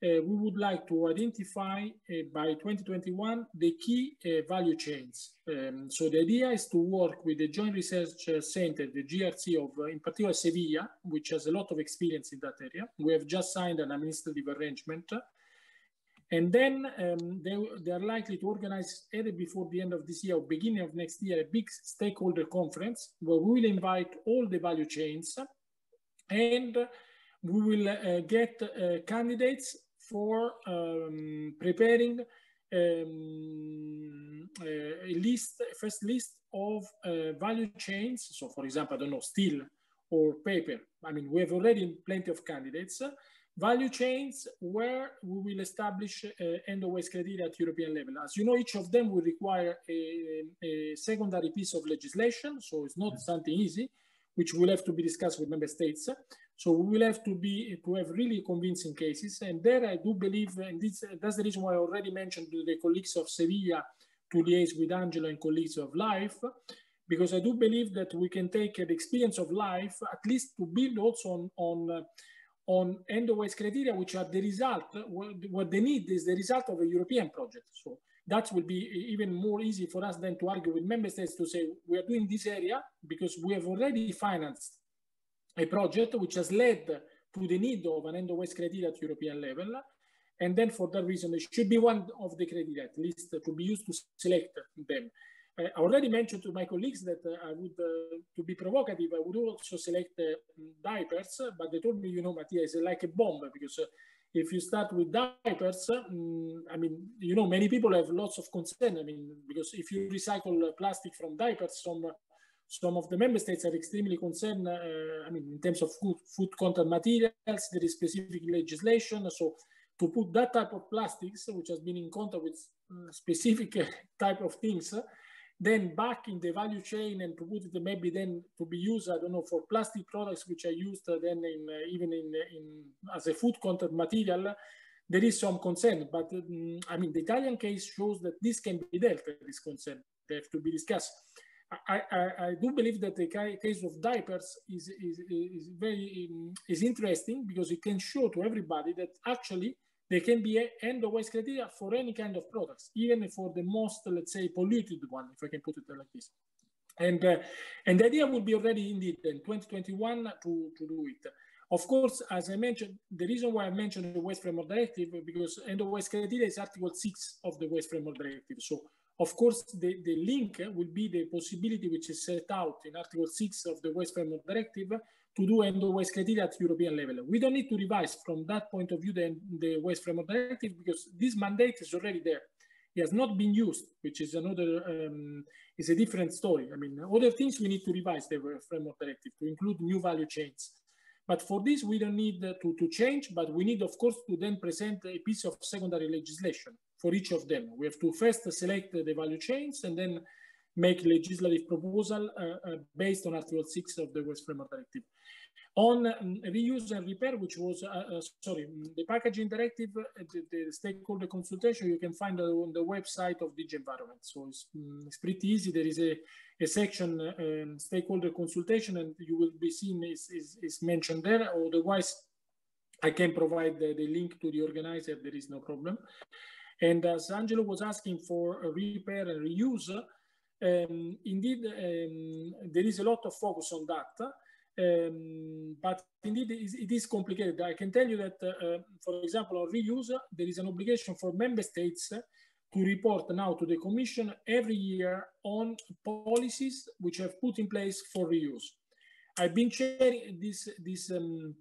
we would like to identify uh, by 2021 the key uh, value chains. Um, so the idea is to work with the Joint Research Center, the JRC of, in particular Sevilla, which has a lot of experience in that area. We have just signed an administrative arrangement. And then um, they, they are likely to organize either before the end of this year or beginning of next year, a big stakeholder conference where we will invite all the value chains and we will uh, get uh, candidates for um, preparing um, a list, a first list of uh, value chains. So for example, I don't know, steel or paper. I mean, we have already plenty of candidates. Value chains where we will establish uh, end of waste criteria at European level. As you know, each of them will require a, a secondary piece of legislation. So it's not something easy, which will have to be discussed with member states. So we will have to be to have really convincing cases. And there I do believe, and this, that's the reason why I already mentioned to the colleagues of Sevilla to liaise with Angelo and colleagues of Life, because I do believe that we can take the experience of Life at least to build also on, on uh, on end of waste criteria, which are the result, what they need is the result of a European project. So that will be even more easy for us than to argue with member states to say, we are doing this area because we have already financed a project which has led to the need of an end of waste criteria at European level. And then for that reason, it should be one of the criteria, at least to be used to select them. Uh, I already mentioned to my colleagues that uh, I would, uh, to be provocative, I would also select uh, diapers, but they told me, you know, Mattia, it's like a bomb because uh, if you start with diapers, um, I mean, you know, many people have lots of concern. I mean, because if you recycle plastic from diapers, some some of the member states are extremely concerned, uh, I mean, in terms of food, food contact materials, there is specific legislation. So to put that type of plastics, which has been in contact with uh, specific type of things, then back in the value chain and to put it maybe then to be used, I don't know, for plastic products which are used then in uh, even in, in as a food contact material, there is some concern. But um, I mean, the Italian case shows that this can be dealt with, this concern. They have to be discussed. I, I, I, do believe that the case of diapers is, is, is very um, is interesting because it can show to everybody that actually there can be end of waste criteria for any kind of products, even for the most, let's say, polluted one, if I can put it like this. And, uh, and the idea will be already indeed in 2021 to, to do it. Of course, as I mentioned, the reason why I mentioned the Waste Framework Directive, because end of waste criteria is Article 6 of the Waste Framework Directive. So, of course, the, the link will be the possibility which is set out in Article 6 of the Waste Framework Directive to do end of waste criteria at European level. We don't need to revise from that point of view the, the Waste Framework Directive because this mandate is already there. It has not been used, which is another, um, is a different story. I mean, other things we need to revise the Framework Directive to include new value chains. But for this, we don't need to, to change, but we need, of course, to then present a piece of secondary legislation for each of them. We have to first select the value chains and then make legislative proposal uh, uh, based on Article 6 of the Waste Framework Directive. On um, reuse and repair, which was, uh, uh sorry, the packaging directive, uh, the, the, stakeholder consultation, you can find on the website of DG Environment. So it's, um, it's pretty easy. There is a, a section, um, stakeholder consultation, and you will be seen is, is, is mentioned there. Otherwise, I can provide the, the, link to the organizer. There is no problem. And as Angelo was asking for repair and reuse, um, indeed, um, there is a lot of focus on that. Um, but indeed, it is, complicated. I can tell you that, uh, for example, on reuse, there is an obligation for member states to report now to the Commission every year on policies which have put in place for reuse. I've been chairing this, this um,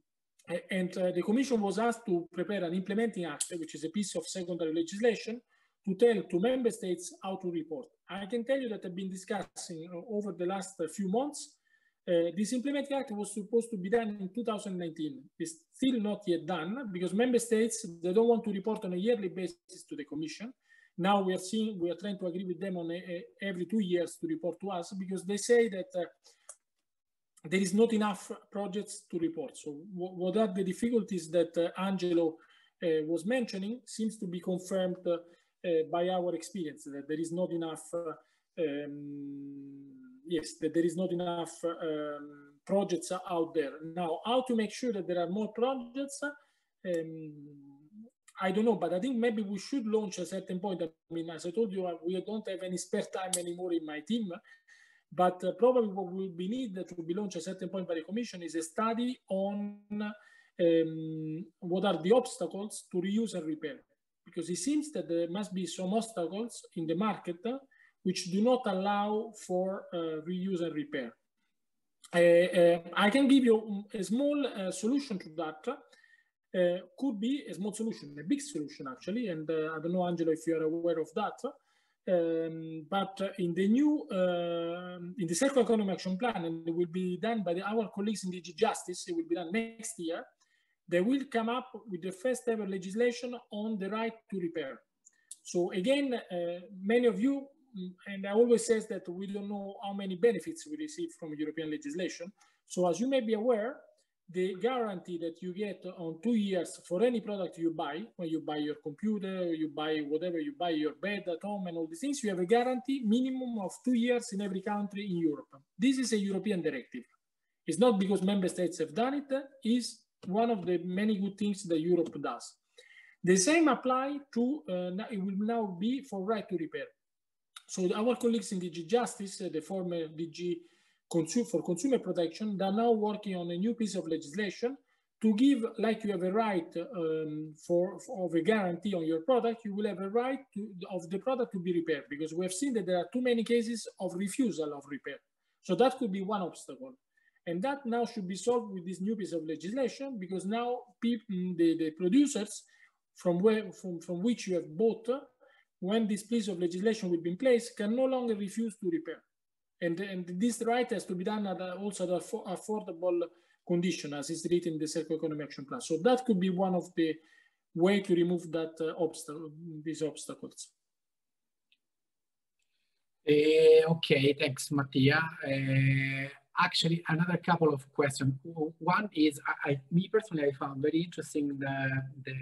and uh, the Commission was asked to prepare an implementing act, which is a piece of secondary legislation, to tell to member states how to report. I can tell you that I've been discussing over the last few months. Uh, this implementing act was supposed to be done in 2019. It's still not yet done because member states, they don't want to report on a yearly basis to the commission. Now we are seeing, we are trying to agree with them on a, a, every two years to report to us because they say that uh, there is not enough projects to report. So what are the difficulties that uh, Angelo uh, was mentioning seems to be confirmed uh, uh, by our experience that there is not enough, uh, um, yes, that there is not enough um, projects out there. Now, how to make sure that there are more projects, um, I don't know, but I think maybe we should launch a certain point. I mean, as I told you, uh, we don't have any spare time anymore in my team, but uh, probably what will be needed to be launched at a certain point by the Commission is a study on um, what are the obstacles to reuse and repair because it seems that there must be some obstacles in the market uh, which do not allow for uh, reuse and repair. Uh, uh I can give you a small uh, solution to that. Could be a small solution, a big solution actually, and I don't know, Angelo, if you are aware of that. Um, but in the new, in the Circular Economy Action Plan, and it will be done by the, our colleagues in DG Justice, it will be done next year, they will come up with the first ever legislation on the right to repair. So again, uh, many of you, mm, and I always says that we don't know how many benefits we receive from European legislation. So as you may be aware, the guarantee that you get on two years for any product you buy, when you buy your computer, you buy whatever, you buy your bed at home and all these things, you have a guarantee minimum of two years in every country in Europe. This is a European directive. It's not because member states have done it, it's one of the many good things that Europe does. The same apply to, uh, it will now be for right to repair. So our colleagues in DG Justice, uh, the former DG For Consumer Protection, they are now working on a new piece of legislation to give, like you have a right um, for, for, of a guarantee on your product, you will have a right to, of the product to be repaired because we have seen that there are too many cases of refusal of repair. So that could be one obstacle. And that now should be solved with this new piece of legislation because now people, mm, the, the producers from, where, from, from which you have bought, when this piece of legislation will be in place, can no longer refuse to repair. And, and this right has to be done at also at affordable condition as is written in the circular economy action plan. So that could be one of the way to remove that uh, obstacle, these obstacles. Uh, okay, thanks, Mattia. Uh, actually, another couple of questions. One is, I, I, me personally, I found very interesting the, the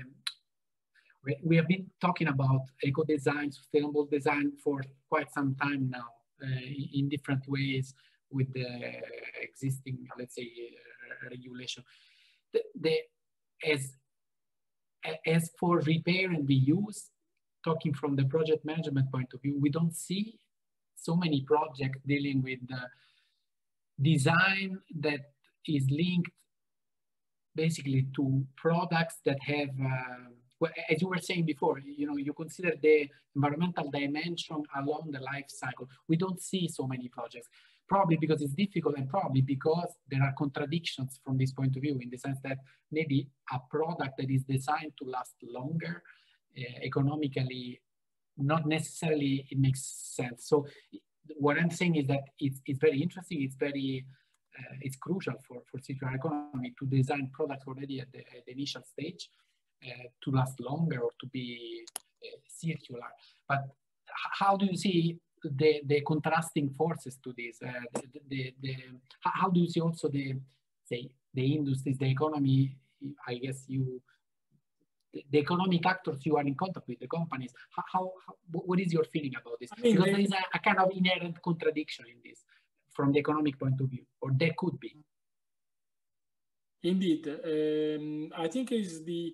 we have been talking about eco design, sustainable design for quite some time now in different ways with the existing, let's say, uh, regulation. The, the, as, as for repair and reuse, talking from the project management point of view, we don't see so many projects dealing with the design that is linked basically to products that have uh, as you were saying before, you know, you consider the environmental dimension along the life cycle. We don't see so many projects, probably because it's difficult and probably because there are contradictions from this point of view in the sense that maybe a product that is designed to last longer uh, economically, not necessarily it makes sense. So what I'm saying is that it's, it's very interesting. It's very, uh, it's crucial for, for circular economy to design products already at the, at the initial stage to last longer or to be uh, circular. But how do you see the, the contrasting forces to this? Uh, the, the, the, how do you see also the, say, the industries, the economy, I guess you, the economic actors you are in contact with, the companies, how, how, how what is your feeling about this? I mean, because there is a, a, kind of inherent contradiction in this from the economic point of view, or there could be. Indeed, um, I think is the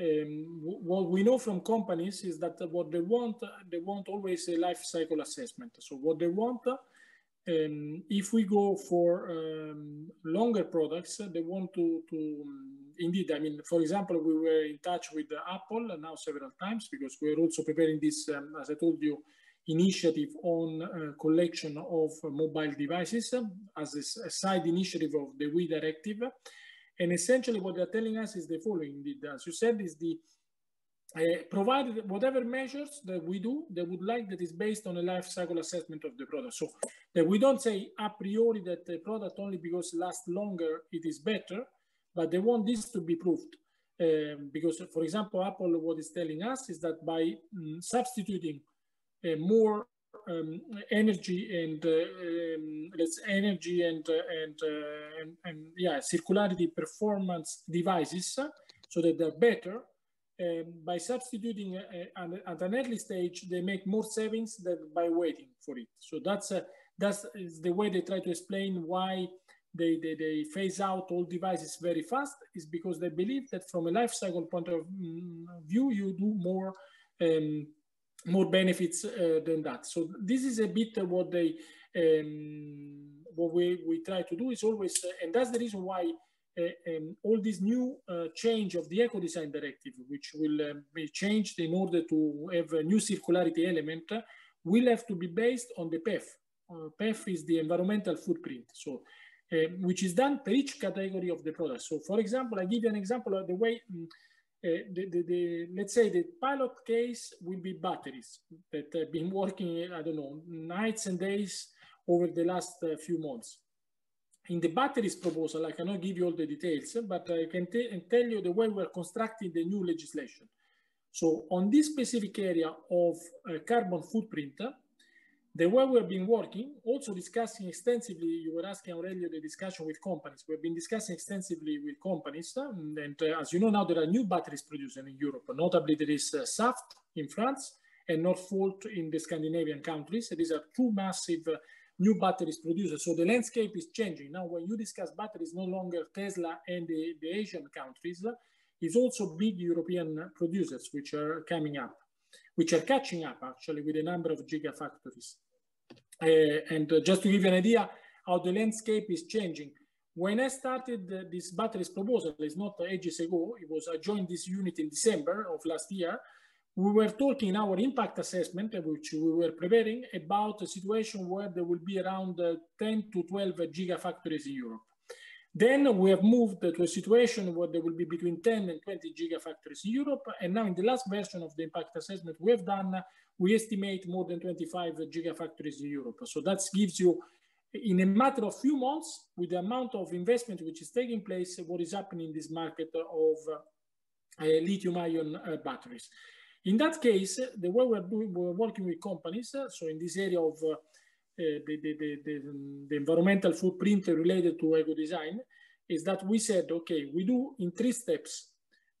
um, what we know from companies is that what they want, they want always a life cycle assessment. So what they want, um, if we go for um, longer products, they want to, to um, indeed, I mean, for example, we were in touch with Apple now several times because we're also preparing this, um, as I told you, initiative on uh, collection of mobile devices as a, a side initiative of the WEEE directive. And essentially what they're telling us is the following, as you said, is the uh, provided whatever measures that we do, they would like that is based on a life cycle assessment of the product. So that we don't say a priori that the product only because it lasts longer, it is better, but they want this to be proved. Um, because, for example, Apple, what is telling us is that by um, substituting uh, more um, energy and uh, um, let's energy and uh, and, uh, and, and yeah circularity performance devices so that they're better. Um, by substituting at an early stage they make more savings than by waiting for it. So that's that's the way they try to explain why they, they, they phase out all devices very fast is because they believe that from a life cycle point of mm, view you do more um, more benefits uh, than that. So this is a bit what they um, what we, we try to do is always, uh, and that's the reason why uh, um, all this new uh, change of the eco design directive, which will um, be changed in order to have a new circularity element, will have to be based on the PEF. Uh, PEF is the environmental footprint. So uh, which is done per each category of the product. So for example, I give you an example of the way um, the, the, the, let's say the pilot case will be batteries that have been working, I don't know, nights and days over the last uh, few months. In the batteries proposal, I cannot give you all the details, but I can tell you the way we're constructing the new legislation. So on this specific area of uh, carbon footprint, the way we've been working, also discussing extensively, you were asking Aurelio the discussion with companies. We've been discussing extensively with companies. And, and uh, as you know now, there are new batteries produced in Europe. Notably, there is uh, Saft in France and Northvolt in the Scandinavian countries. These are two massive uh, new batteries producers. So the landscape is changing. Now, when you discuss batteries, no longer Tesla and the, the Asian countries, it's also big European producers which are coming up which are catching up actually with a number of gigafactories. Uh, and uh, just to give you an idea how the landscape is changing, when I started uh, this batteries proposal, it's not ages ago, it was I joined this unit in December of last year, we were talking in our impact assessment, which we were preparing, about a situation where there will be around 10 to 12 gigafactories in Europe. Then we have moved to a situation where there will be between 10 and 20 gigafactories in Europe. And now in the last version of the impact assessment we have done, we estimate more than 25 gigafactories in Europe. So that gives you in a matter of few months, with the amount of investment which is taking place, what is happening in this market of uh, lithium-ion uh, batteries. In that case, the way we're, doing, we're working with companies, uh, so in this area of uh, Eh, the, the, the, the, environmental footprint related to eco design, is that we said, okay, we do in three steps.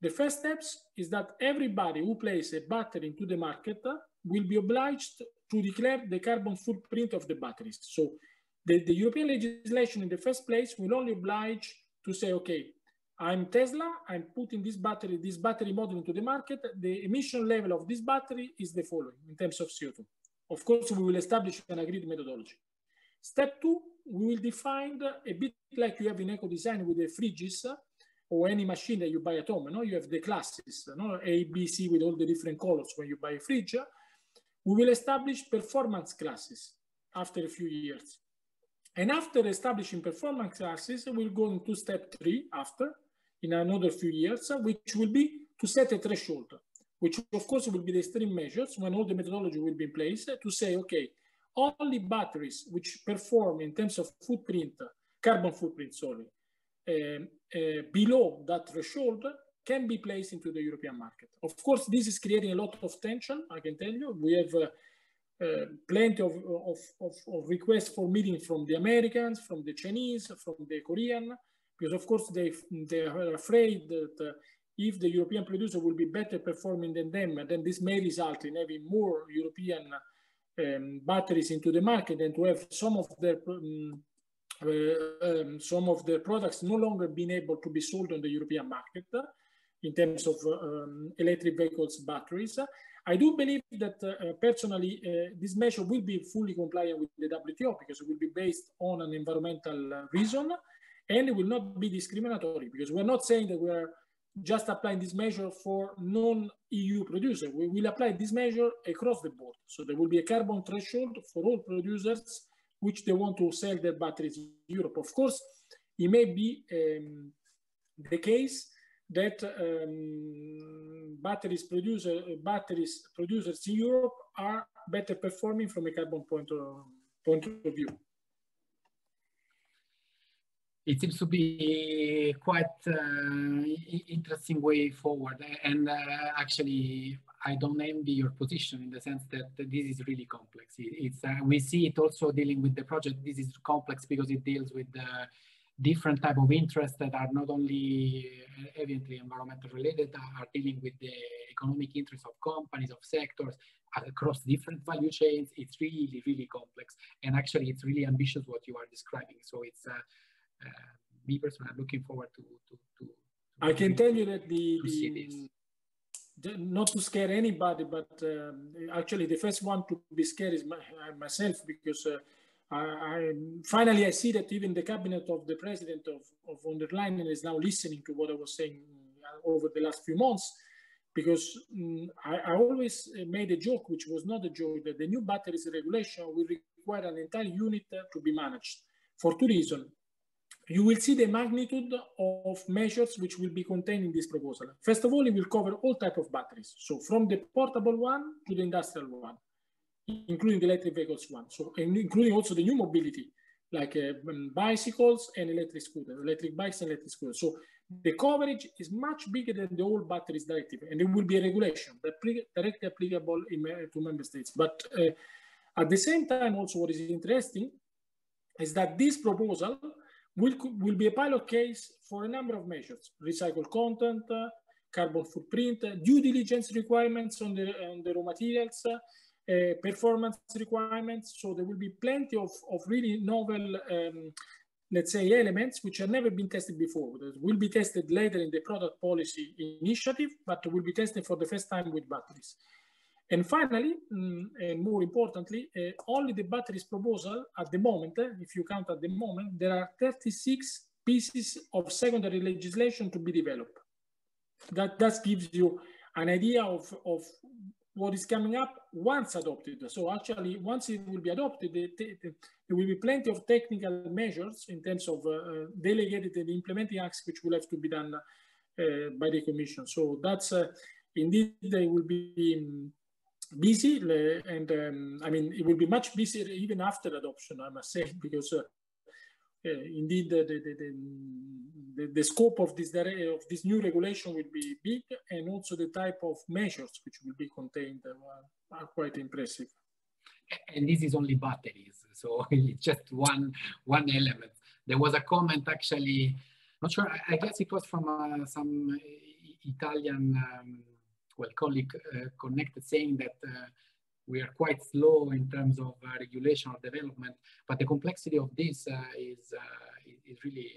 The first steps is that everybody who places a battery into the market will be obliged to declare the carbon footprint of the batteries. So the, the European legislation in the first place will only oblige to say, okay, I'm Tesla, I'm putting this battery, this battery model into the market. The emission level of this battery is the following in terms of CO2. Of course, we will establish an agreed methodology. Step two, we will define a bit like you have in eco design with the fridges uh, or any machine that you buy at home. No? You have the classes, no? A, B, C with all the different colors when you buy a fridge. We will establish performance classes after a few years. And after establishing performance classes, we'll go into step three after, in another few years, uh, which will be to set a threshold, which of course will be the extreme measures when all the methodology will be in place to say, okay, only batteries which perform in terms of footprint, carbon footprint, sorry, uh, uh, below that threshold can be placed into the European market. Of course, this is creating a lot of tension, I can tell you. We have uh, uh, plenty of, of, of, of, requests for meetings from the Americans, from the Chinese, from the Korean, because of course they, they are afraid that uh, if the European producer will be better performing than them, then this may result in having more European um, batteries into the market and to have some of their um, uh, um, some of their products no longer being able to be sold on the European market in terms of um, electric vehicles batteries. I do believe that uh, personally, uh, this measure will be fully compliant with the WTO because it will be based on an environmental uh, reason and it will not be discriminatory because we're not saying that we're just applying this measure for non-EU producers. We will apply this measure across the board. So there will be a carbon threshold for all producers which they want to sell their batteries in Europe. Of course, it may be um, the case that um, batteries producer batteries producers in Europe are better performing from a carbon point of, point of view. It seems to be quite uh, interesting way forward, and uh, actually, I don't envy your position in the sense that this is really complex. It's uh, we see it also dealing with the project. This is complex because it deals with the different type of interests that are not only uh, evidently environmental related, are dealing with the economic interests of companies, of sectors across different value chains. It's really, really complex. And actually, it's really ambitious what you are describing. So it's, uh, uh, me personally, I'm looking forward to, to, to, to I can tell you that the, the, the, not to scare anybody, but um, actually the first one to be scared is my, myself because uh, I, I, finally I see that even the cabinet of the president of, of von der Leyen is now listening to what I was saying uh, over the last few months, because um, I, I, always uh, made a joke, which was not a joke, that the new batteries regulation will require an entire unit uh, to be managed for two reasons. You will see the magnitude of measures which will be contained in this proposal. First of all, it will cover all type of batteries. So from the portable one to the industrial one including the electric vehicles one. So including also the new mobility, like uh, um, bicycles and electric scooters, electric bikes and electric scooters. So the coverage is much bigger than the old batteries directive, and it will be a regulation that directly applicable in, to member states. But uh, at the same time, also what is interesting is that this proposal will, will be a pilot case for a number of measures, recycled content, uh, carbon footprint, due diligence requirements on the, on the raw materials, uh, performance requirements. So there will be plenty of, of really novel, um, let's say, elements which have never been tested before. That will be tested later in the product policy initiative, but will be tested for the first time with batteries. And finally, um, and more importantly, uh, only the batteries proposal at the moment, uh, if you count at the moment, there are 36 pieces of secondary legislation to be developed. That, that gives you an idea of, of what is coming up once adopted. So actually, once it will be adopted, there will be plenty of technical measures in terms of uh, uh, delegated and implementing acts, which will have to be done uh, by the Commission. So that's uh, indeed, they will be um, busy and um, I mean, it will be much busier even after adoption, I must say, because uh, uh, indeed the, the, the, the, scope of this, of this new regulation will be big and also the type of measures which will be contained are, are quite impressive. And this is only batteries, so *laughs* it's just one, one element. There was a comment actually, not sure, I, I guess it was from uh, some Italian um, well, colleague uh, connected saying that uh, we are quite slow in terms of uh, regulation or development, but the complexity of this is, is really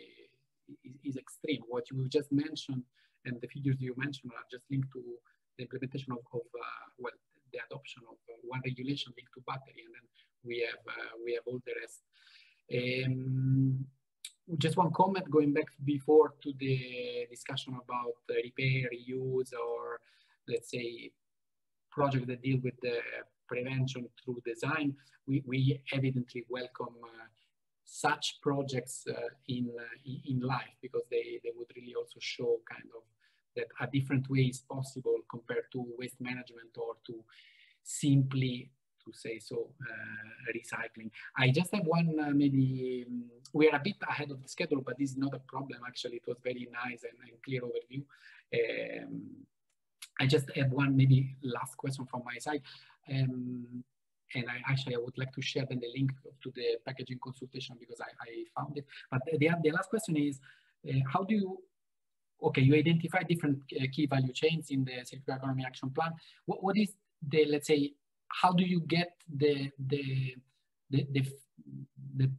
is, is, extreme. What you just mentioned and the figures you mentioned are just linked to the implementation of, of well, the adoption of one regulation linked to battery, and then we have we have all the rest. Um, just one comment going back before to the discussion about repair, reuse, or let's say, projects that deal with the prevention through design, we, we evidently welcome uh, such projects uh, in, uh, in life because they, they would really also show kind of that a different way is possible compared to waste management or to simply to say so, uh, recycling. I just have one, uh, maybe, um, we are a bit ahead of the schedule, but this is not a problem. Actually, it was very nice and, and clear overview. Um, I just have one maybe last question from my side. Um, and I actually I would like to share then the link to the packaging consultation because I, I found it. But the, the last question is, uh, how do you, okay, you identify different uh, key value chains in the circular economy action plan. What, what is the, let's say, how do you get the, the, the, the, the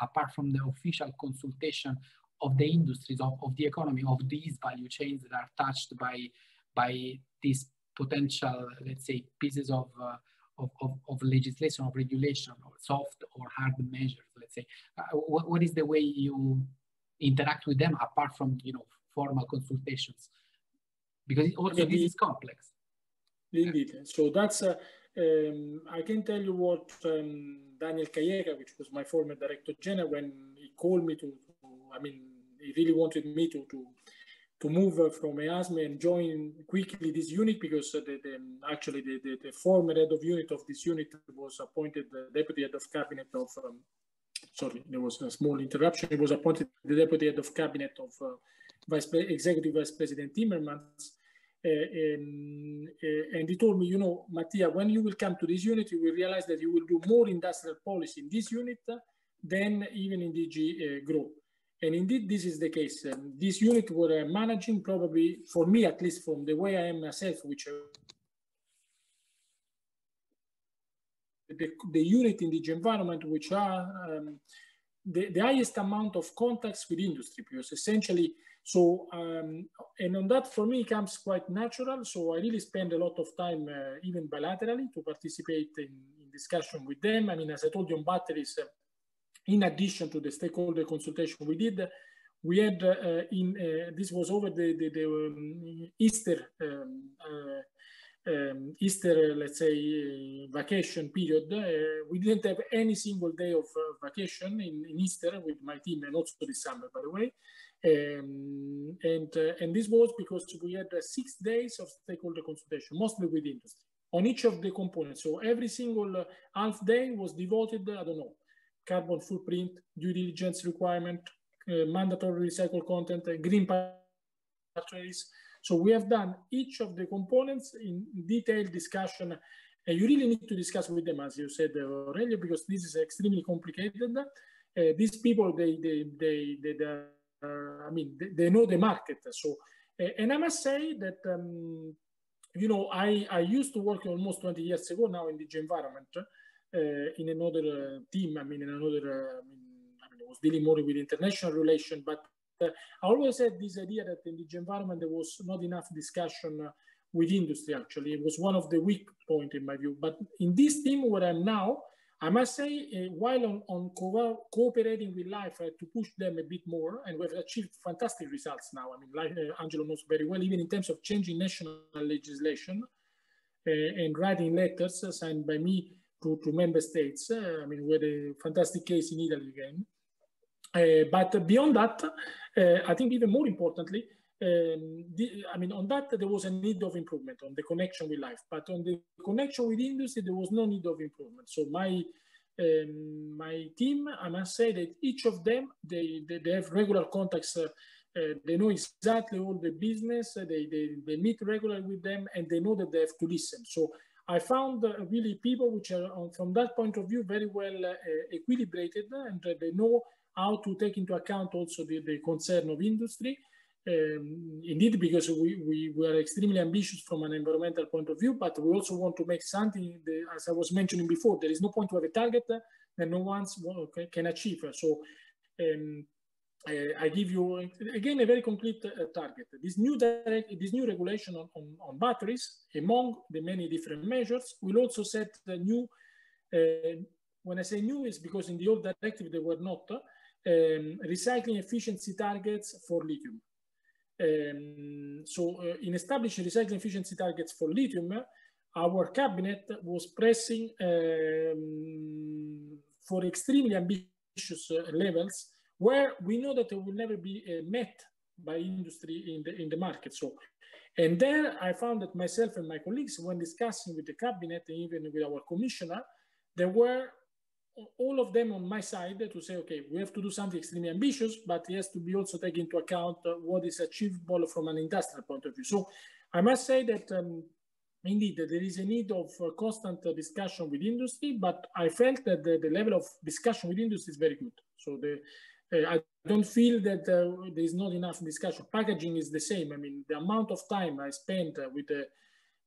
apart from the official consultation of the industries, of, of the economy, of these value chains that are touched by by these potential, let's say, pieces of, uh, of, of, of, legislation, of regulation, or soft or hard measures, let's say. Uh, what, what is the way you interact with them apart from, you know, formal consultations? Because also this is complex. Indeed. So that's, uh, um, I can tell you what um, Daniel Calleja, which was my former director general, when he called me to, to I mean, he really wanted me to, to to move from EASME and join quickly this unit because the, the, actually the, the, the, former head of unit of this unit was appointed the deputy head of cabinet of, um, sorry, there was a small interruption. He was appointed the deputy head of cabinet of uh, Vice Executive Vice President Timmermans. Uh, and, uh, and he told me, you know, Mattia, when you will come to this unit, you will realize that you will do more industrial policy in this unit than even in DG uh, Grow. And indeed, this is the case. Um, this unit were uh, managing probably, for me at least, from the way I am myself, which the, the unit in the environment, which are um, the, the highest amount of contacts with industry, because essentially, so, um, and on that for me comes quite natural. So I really spend a lot of time, uh, even bilaterally, to participate in, in, discussion with them. I mean, as I told you on batteries, uh, in addition to the stakeholder consultation we did, we had uh, in uh, this was over the, the, the um, Easter um, uh, um, Easter, let's say, vacation period. Uh, we didn't have any single day of uh, vacation in, in, Easter with my team and also this summer, by the way. Um, and, uh, and this was because we had six days of stakeholder consultation, mostly with industry, on each of the components. So every single half day was devoted, I don't know, carbon footprint, due diligence requirement, uh, mandatory recycled content, uh, green batteries. So we have done each of the components in detailed discussion. And you really need to discuss with them, as you said, uh, Aurelio, because this is extremely complicated. Uh, these people, they, they, they, they, they I mean, they, they, know the market. So, uh, and I must say that, um, you know, I, I used to work almost 20 years ago now in the environment. Uh, in another uh, team. I mean, in another, uh, I mean, I mean, I was dealing more with international relations, but I always had this idea that in the environment there was not enough discussion with industry. Actually, it was one of the weak points in my view. But in this team where I'm now, I must say, uh, while on, on co cooperating with Life uh, to push them a bit more, and we've achieved fantastic results now. I mean, like, uh, Angelo knows very well, even in terms of changing national legislation and writing letters signed by me to, to member states. Uh, I mean, we had a fantastic case in Italy again. Uh, but beyond that, uh, I think even more importantly, um, the, I mean, on that, there was a need of improvement on the connection with life, but on the connection with industry, there was no need of improvement. So my um, my team, I must say that each of them, they, they, they have regular contacts. Uh, uh, they know exactly all the business. Uh, they, they, they meet regularly with them and they know that they have to listen. So I found uh, really people which are, on, from that point of view, very well uh, equilibrated and they know how to take into account also the, the concern of industry um, indeed, because we, we, we, are extremely ambitious from an environmental point of view, but we also want to make something, that, as I was mentioning before, there is no point to have a target that no one can achieve. So um, I give you, again, a very complete uh, target. This new, direct, this new regulation on, on, on, batteries, among the many different measures, will also set the new, uh, when I say new, is because in the old directive they were not, um, recycling efficiency targets for lithium. Um, so uh, in establishing recycling efficiency targets for lithium, our cabinet was pressing um, for extremely ambitious uh, levels where we know that they will never be uh, met by industry in the, in the market. So, and there I found that myself and my colleagues, when discussing with the cabinet and even with our commissioner, there were all of them on my side to say, okay, we have to do something extremely ambitious, but it has to be also taken into account uh, what is achievable from an industrial point of view. So I must say that um, indeed there is a need of uh, constant uh, discussion with industry, but I felt that the, the, level of discussion with industry is very good. So the, I don't feel that uh, there is not enough discussion. Packaging is the same. I mean, the amount of time I spent uh, with the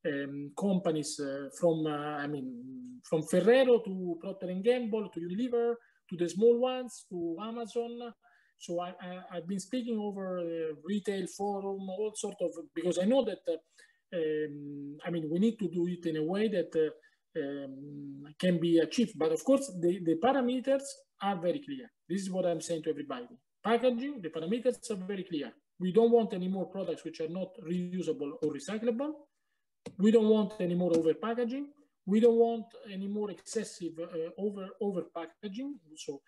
um, companies uh, from, uh, I mean, from Ferrero to Procter & Gamble to Unilever to the small ones to Amazon. So I, have been speaking over uh, retail forum, all sort of, because I know that, um, I mean, we need to do it in a way that um, can be achieved. But of course, the, the parameters are very clear. This is what I'm saying to everybody. Packaging, the parameters are very clear. We don't want any more products which are not reusable or recyclable. We don't want any more over packaging. We don't want any more excessive uh, over over packaging. So,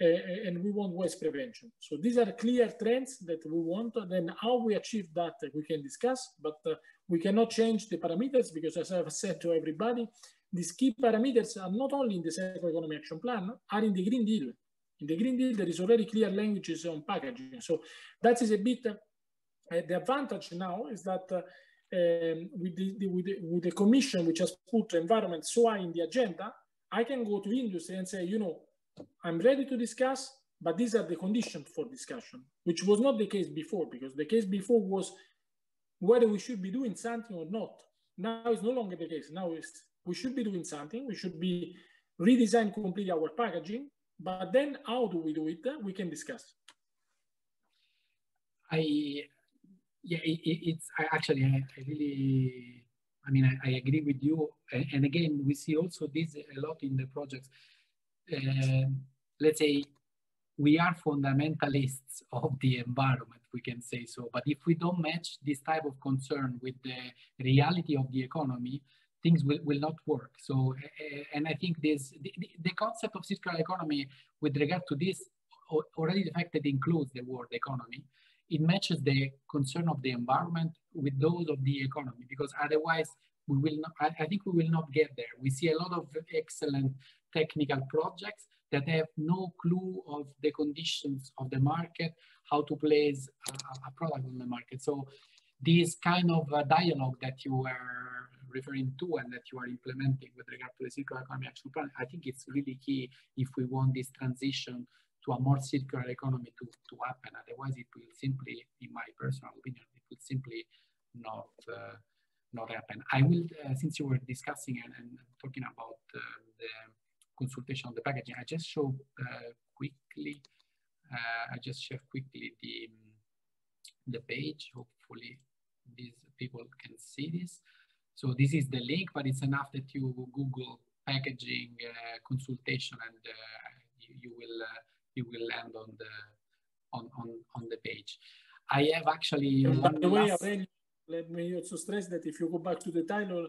uh, and we want waste prevention. So these are clear trends that we want. Then how we achieve that we can discuss, but uh, we cannot change the parameters because, as I've said to everybody, these key parameters are not only in the Circular Economy Action Plan, are in the Green Deal. In the Green Deal, there is already clear languages on packaging. So that is a bit, uh, the advantage now is that um, with, the, the, with, the, with the commission which has put environment so high in the agenda, I can go to industry and say, you know, I'm ready to discuss, but these are the conditions for discussion, which was not the case before, because the case before was whether we should be doing something or not. Now it's no longer the case. Now it's, we should be doing something. We should be redesign completely our packaging, but then how do we do it? We can discuss. I yeah, it, it's I actually I, I, really I mean I, I agree with you. And, again, we see also this a lot in the projects. Uh, let's say we are fundamentalists *laughs* of the environment, we can say so. But if we don't match this type of concern with the reality of the economy, things will, will not work. So, uh, and I think this the, the concept of circular economy with regard to this already the fact that it includes the world economy it matches the concern of the environment with those of the economy because otherwise we will not, I, I, think we will not get there. We see a lot of excellent technical projects that have no clue of the conditions of the market, how to place a, a product on the market. So this kind of uh, dialogue that you were referring to and that you are implementing with regard to the circular economy action plan, I think it's really key if we want this transition to a more circular economy to, to happen. Otherwise, it will simply, in my personal opinion, it will simply not uh, not happen. I will, uh, since you were discussing and, and talking about uh, the consultation on the packaging, I just show uh, quickly, uh, I just share quickly the, the page. Hopefully these people can see this. So this is the link, but it's enough that you Google packaging uh, consultation and you, you, will you will land on the on on, on the page. I have actually. by the way, Aurelio, let me also stress that if you go back to the title,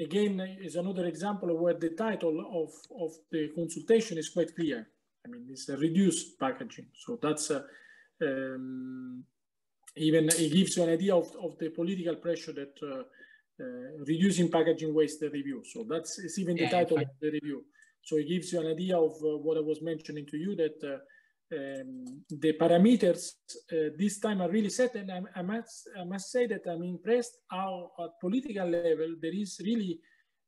again is another example where the title of of the consultation is quite clear. I mean, it's a reduced packaging, so that's a. Um, even it gives you an idea of, of the political pressure that uh, uh, reducing packaging waste review. So that's it's even the yeah, title of the review. So it gives you an idea of uh, what I was mentioning to you that uh, um, the parameters uh, this time are really set. And I, I, must, I must say that I'm impressed how at political level there is really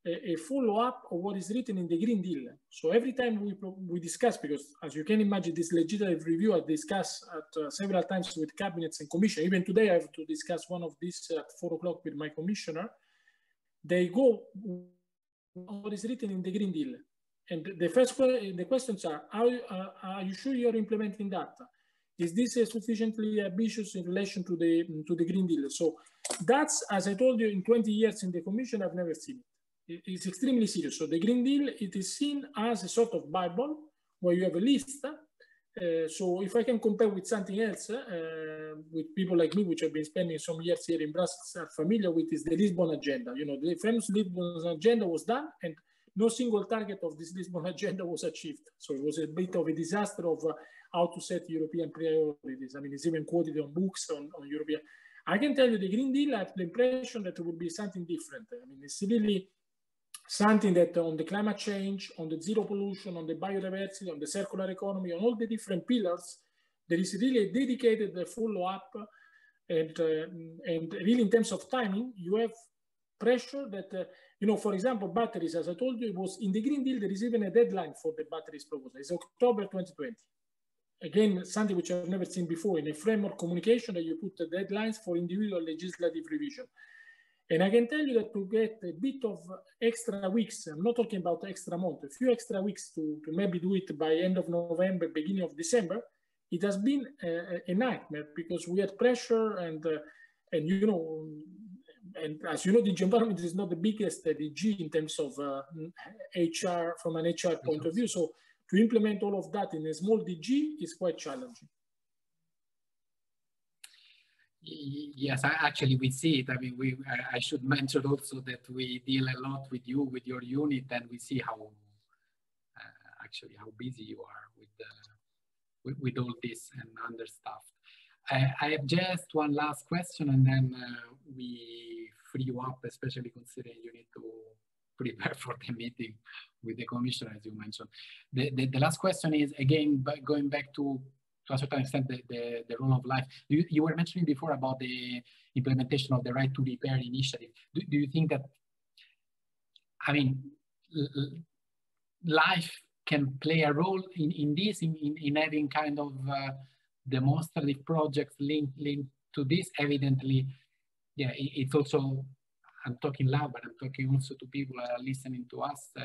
a, a follow-up of what is written in the Green Deal. So every time we, we discuss, because as you can imagine, this legislative review I discuss at uh, several times with cabinets and commission. Even today I have to discuss one of these at four o'clock with my commissioner. They go what is written in the Green Deal. And the first the questions are, are, uh, are you sure you're implementing that? Is this uh, sufficiently ambitious in relation to the, to the Green Deal? So that's, as I told you, in 20 years in the Commission, I've never seen it. It's extremely serious. So the Green Deal, it is seen as a sort of Bible where you have a list. Uh, so if I can compare with something else, uh, with people like me, which have been spending some years here in Brussels, are familiar with is the Lisbon agenda. You know, the famous Lisbon agenda was done and no single target of this Lisbon *laughs* agenda was achieved. So it was a bit of a disaster of uh, how to set European priorities. I mean, it's even quoted on books on, on European. I can tell you the Green Deal, I have the impression that it will be something different. I mean, it's really something that on the climate change, on the zero pollution, on the biodiversity, on the circular economy, on all the different pillars, there is really a dedicated follow-up and, uh, and really in terms of timing, you have pressure that uh, you know, for example, batteries, as I told you, it was in the Green Deal, there is even a deadline for the batteries proposal. It's October 2020. Again, something which I've never seen before in a framework communication that you put the deadlines for individual legislative revision. And I can tell you that to get a bit of extra weeks, I'm not talking about extra month, a few extra weeks to, to maybe do it by end of November, beginning of December, it has been a, a nightmare because we had pressure and, uh, and you know, and as you know, the environment is not the biggest DG in terms of uh, HR from an HR point of view. So to implement all of that in a small DG is quite challenging. Yes, I, actually we see it. I mean, we I should mention also that we deal a lot with you, with your unit, and we see how uh, actually how busy you are with, uh, with, with all this and understaffed. I, I have just one last question, and then uh, we free you up, especially considering you need to *laughs* prepare for the meeting with the commissioner, as you mentioned. The, the, the last question is, again, going back to, to a certain extent, the, the, the role of life. You, you were mentioning before about the implementation of the right to repair initiative. Do, do you think that, I mean, life can play a role in, in this, in, in, in having kind of uh, demonstrative projects linked, linked to this? Evidently, yeah, it, it's also, I'm talking loud, but I'm talking also to people that are listening to us uh,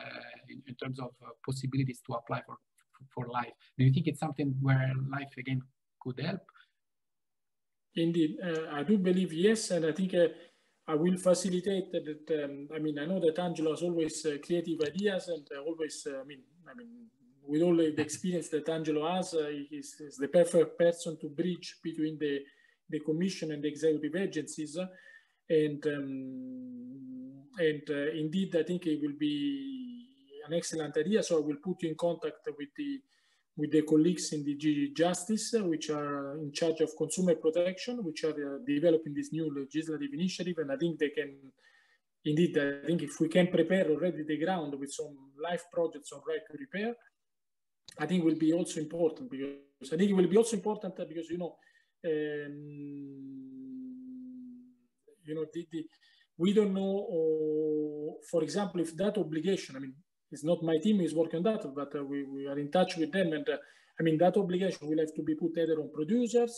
in, in, terms of uh, possibilities to apply for, for life. Do you think it's something where life again could help? Indeed, uh, I do believe yes, and I think uh, I will facilitate that. Um, I mean, I know that Angelo has always uh, creative ideas, and uh, always, I mean, I mean, with all the experience that Angelo has, he's, he's, the perfect person to bridge between the the commission and the executive agencies. And, um, and uh, indeed, I think it will be an excellent idea. So I will put you in contact with the with the colleagues in the DG Justice, uh, which are in charge of consumer protection, which are uh, developing this new legislative initiative. And I think they can, indeed, I think if we can prepare already the ground with some LIFE projects on right to repair, I think will be also important because I think it will be also important because, you know, um, you know, the, the, we don't know, or, for example, if that obligation, I mean, it's not my team is working on that, but uh, we, we are in touch with them. And uh, I mean, that obligation will have to be put either on producers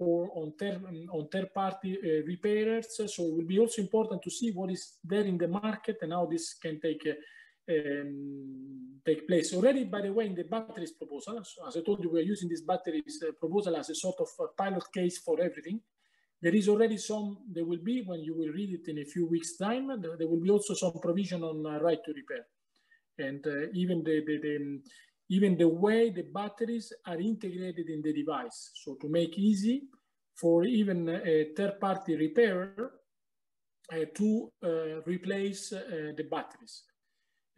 or on, ter on third party uh, repairers. So it will be also important to see what is there in the market and how this can take uh, um, take place. Already, by the way, in the batteries proposal, so as I told you, we're using this batteries uh, proposal as a sort of a pilot case for everything. There is already some, there will be, when you will read it in a few weeks time, there will be also some provision on uh, right to repair. And uh, even the, the, the, even the way the batteries are integrated in the device. So to make easy for even a third party repairer uh, to uh, replace uh, the batteries.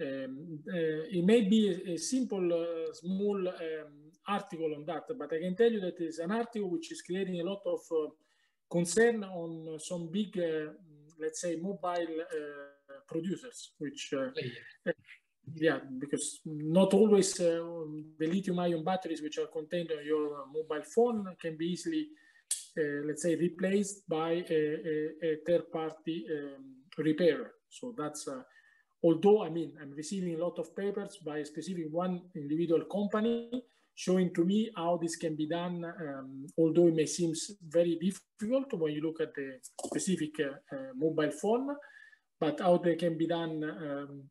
Um, uh, it may be a, a simple, uh, small um, article on that, but I can tell you that it's an article which is creating a lot of uh, concern on some big, uh, let's say, mobile uh, producers, which, uh, yeah, because not always the lithium-ion batteries which are contained on your mobile phone can be easily, let's say, replaced by a, a, a third-party um, repairer. So that's although I mean, I'm receiving a lot of papers by a specific one individual company showing to me how this can be done, um, although it may seem very difficult when you look at the specific uh, uh, mobile phone, but how they can be done um,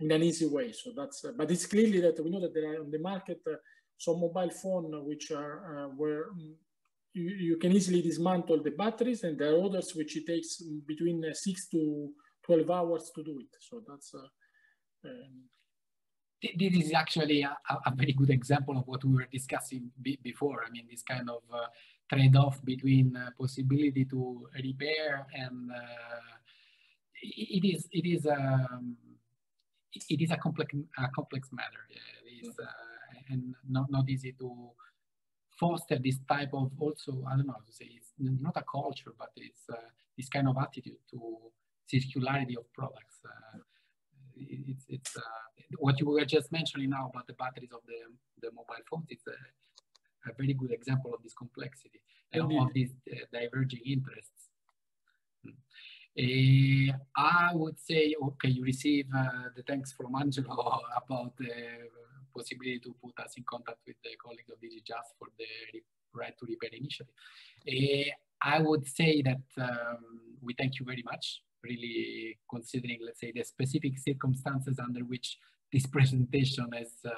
in an easy way. So that's, uh, but it's clearly that we know that there are on the market uh, some mobile phone which are uh, where mm, you, you, can easily dismantle the batteries and there are others which it takes between uh, six to 12 hours to do it. So that's, um, this is actually a, a, very good example of what we were discussing before. I mean, this kind of uh, trade-off between uh, possibility to repair and uh, it is it is um, it is a complex a complex matter. It is uh, and not not easy to foster this type of also I don't know to say it's not a culture, but it's uh, this kind of attitude to circularity of products. Uh, it's, it's uh, what you were just mentioning now about the batteries of the, the mobile phones. It's a, a very good example of this complexity and of these uh, diverging interests. Uh, I would say, okay, you receive uh, the thanks from Angelo *laughs* about the possibility to put us in contact with the colleagues of DG JUST for the right to repair initiative. Uh, I would say that um, we thank you very much really considering, let's say, the specific circumstances under which this *laughs* presentation has uh,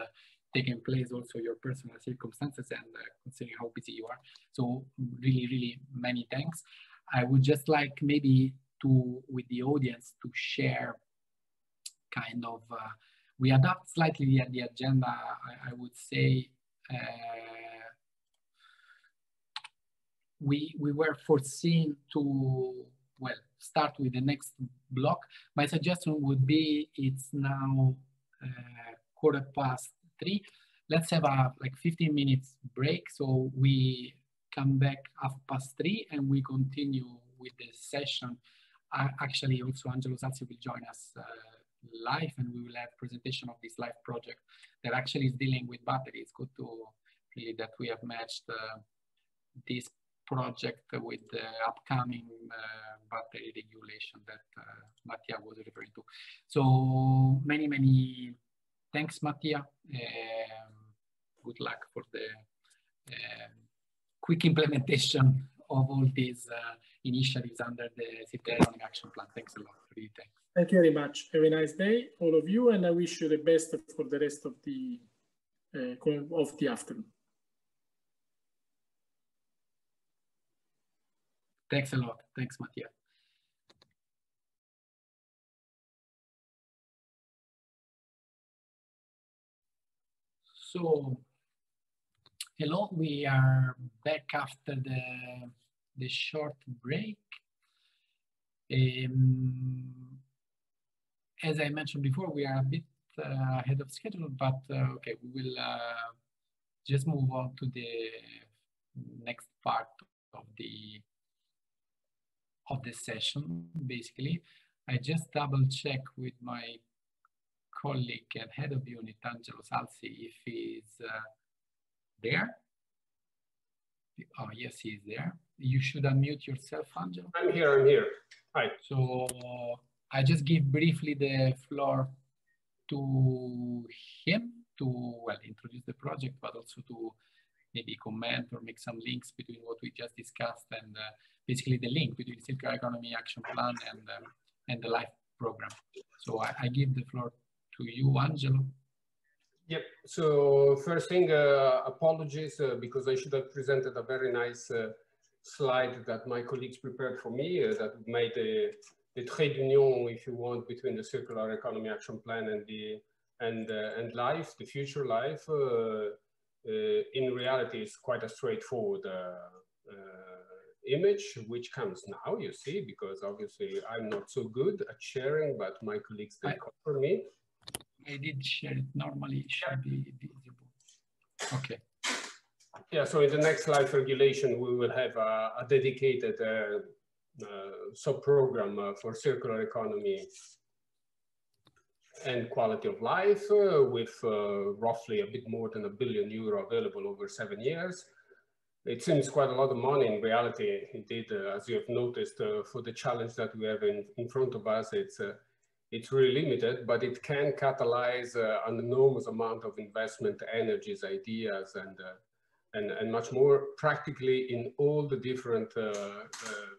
taken place, also your personal circumstances and uh, considering how busy you are. So really, really many thanks. I would just like maybe to, with the audience, to share kind of, uh, we adapt slightly the, the agenda, I, I, would say, uh, we, we were foreseen to, well, start with the next block. My suggestion would be it's now uh, quarter past three. Let's have a like 15 minutes break. So we come back half past three and we continue with the session. Uh, actually, also Angelo Salsi will join us uh, live and we will have presentation of this LIFE project that actually is dealing with batteries. Good to really that we have matched uh, this project with the upcoming uh, battery regulation that uh, Mattia was referring to. So many, many thanks, Mattia. Um, good luck for the um, quick implementation of all these uh, initiatives under the Circular Economy Action Plan. Thanks a lot. Really thanks. Thank you very much. Have a nice day, all of you, and I wish you the best for the rest of the uh, of the afternoon. Thanks a lot. Thanks, Mattia. So, hello, we are back after the, the short break. Um, as I mentioned before, we are a bit uh, ahead of schedule, but uh, okay, we will uh, just move on to the next part of the of the session, basically. I just double check with my colleague and head of unit, Angelo Salsi, if he's uh, there. Oh, yes, he's there. You should unmute yourself, Angelo. I'm here, I'm here. Hi. So I just give briefly the floor to him to, well, introduce the project, but also to maybe comment or make some links between what we just discussed and uh, basically the link between the circular economy action plan and um, and the life program. So I, I, give the floor to you, Angelo. Yep. So first thing, uh, apologies uh, because I should have presented a very nice uh, slide that my colleagues prepared for me uh, that made the, the trait d'union, if you want, between the circular economy action plan and the and uh, and life, the future life. Uh, in reality, is quite a straightforward image, which comes now, you see, because obviously I'm not so good at sharing, but my colleagues did cover me. I did share it normally, it should be visible. Okay. Yeah, so in the next life regulation, we will have a, a dedicated uh, uh, sub-program uh, for circular economy and quality of life uh, with uh, roughly a bit more than a billion euro available over seven years. It seems quite a lot of money in reality, indeed, uh, as you have noticed, for the challenge that we have in, in front of us, it's it's really limited, but it can catalyze uh, an enormous amount of investment, energies, ideas, and, uh, and, and much more practically in all the different uh, uh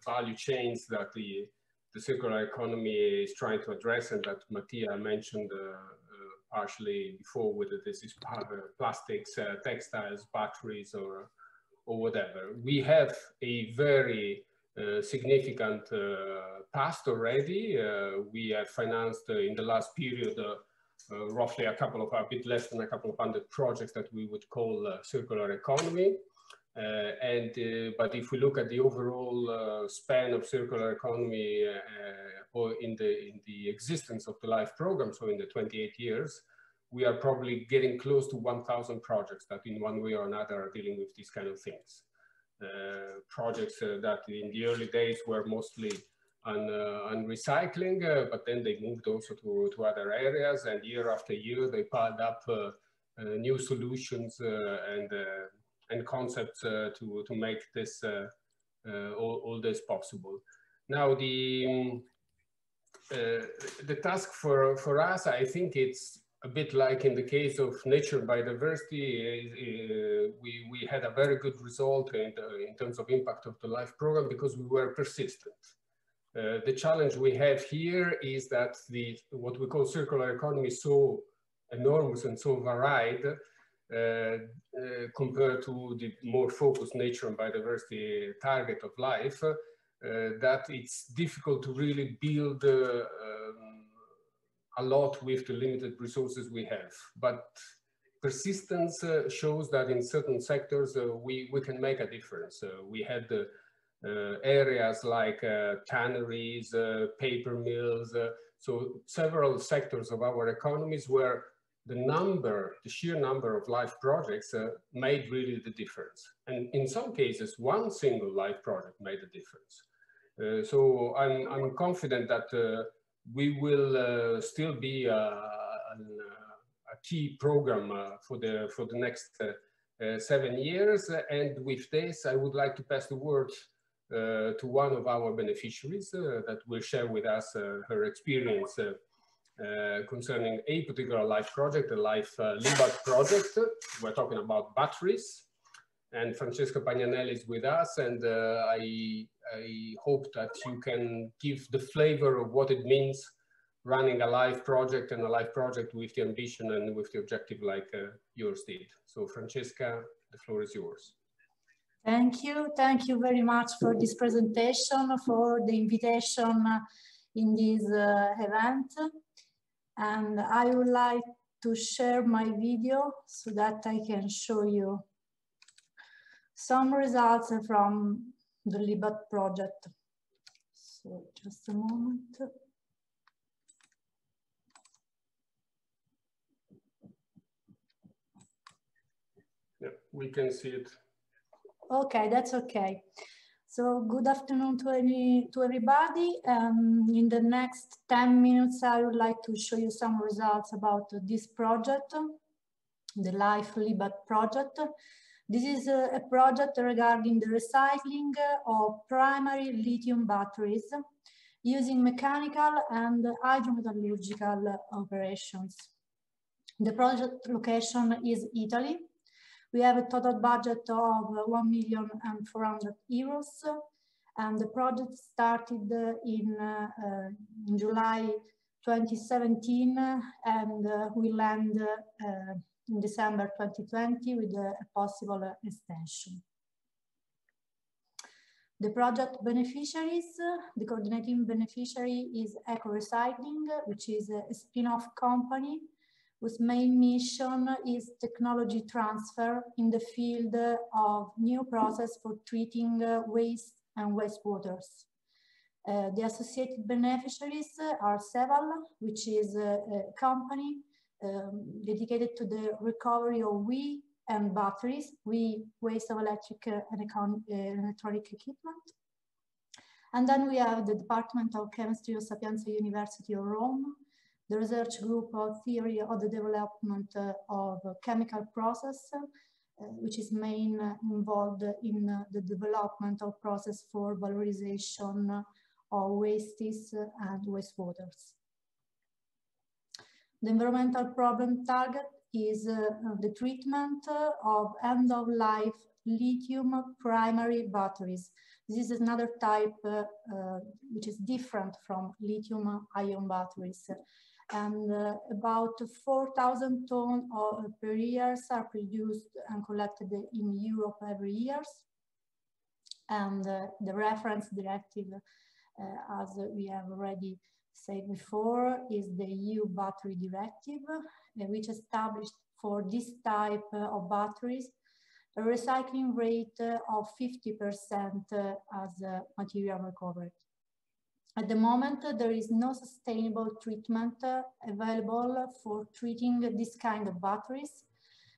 value chains that the, the circular economy is trying to address and that Mattia mentioned uh, uh, partially before, whether this is plastics, textiles, batteries, or, or whatever. We have a very uh, significant uh, past already. Uh, we have financed in the last period roughly a couple of, a bit less than a couple of hundred projects that we would call circular economy. Uh, and uh, but if we look at the overall uh, span of circular economy or in the in the existence of the life program, so in the 28 years, we are probably getting close to 1,000 projects that in one way or another are dealing with these kind of things. Uh, projects uh, that in the early days were mostly on, uh, on recycling, uh, but then they moved also to, to other areas and year after year they piled up uh, uh, new solutions and, and concepts to, to make this all, all this possible. Now the, uh, the task for, for us, I think it's a bit like in the case of nature biodiversity, uh, we, we had a very good result in, the, in terms of impact of the LIFE program because we were persistent. Uh, the challenge we have here is that the what we call circular economy is so enormous and so varied uh, uh, compared to the more focused nature and biodiversity target of life uh, that it's difficult to really build uh, um, a lot with the limited resources we have. But persistence shows that in certain sectors we, we can make a difference. We had uh, areas like uh, tanneries, uh, paper mills, so several sectors of our economies where the number, the sheer number of life projects made really the difference. And in some cases, one single life project made a difference. so I'm, I'm confident that we will uh, still be uh, a, key program uh, for the for the next seven years. And with this, I would like to pass the word to one of our beneficiaries that will share with us her experience uh, concerning a particular life project, the Life uh, Libat project. We're talking about batteries. And Francesca Pagnanelli is with us, and uh, I I hope that you can give the flavor of what it means running a LIFE project and a LIFE project with the ambition and with the objective like uh, yours did. So Francesca, the floor is yours. Thank you. Thank you very much for this presentation, for the invitation in this uh, event. And I would like to share my video so that I can show you some results from the Libat project. So just a moment. Yeah, we can see it. Okay, that's okay. So good afternoon to, any, to everybody. Um, in the next 10 minutes, I would like to show you some results about this project, the Life Libat project. This is a, a project regarding the recycling of primary lithium batteries using mechanical and hydrometallurgical operations. The project location is Italy. We have a total budget of 1 million and 400 euros and the project started in, uh, in July 2017 and uh, will end uh, in December 2020 with a, a possible extension. The project beneficiaries, the coordinating beneficiary is Eco Recycling, which is a spin-off company whose main mission is technology transfer in the field of new process for treating waste and wastewaters. Uh, the associated beneficiaries are Seval, which is a, a company um, dedicated to the recovery of WEEE and batteries, we waste of electric and electronic equipment. And then we have the Department of Chemistry of Sapienza University of Rome, the research group of theory of the development uh, of chemical process, uh, which is main uh, involved in the development of process for valorization of wastes and wastewaters. The environmental problem target is uh, the treatment of end-of-life lithium primary batteries. This is another type uh, which is different from lithium ion batteries and uh, about 4,000 tons per year are produced and collected in Europe every year. And uh, the reference directive, uh, as we have already said before, is the EU battery directive, uh, which established for this type of batteries a recycling rate of 50% as material recovered. At the moment, there is no sustainable treatment uh, available for treating this kind of batteries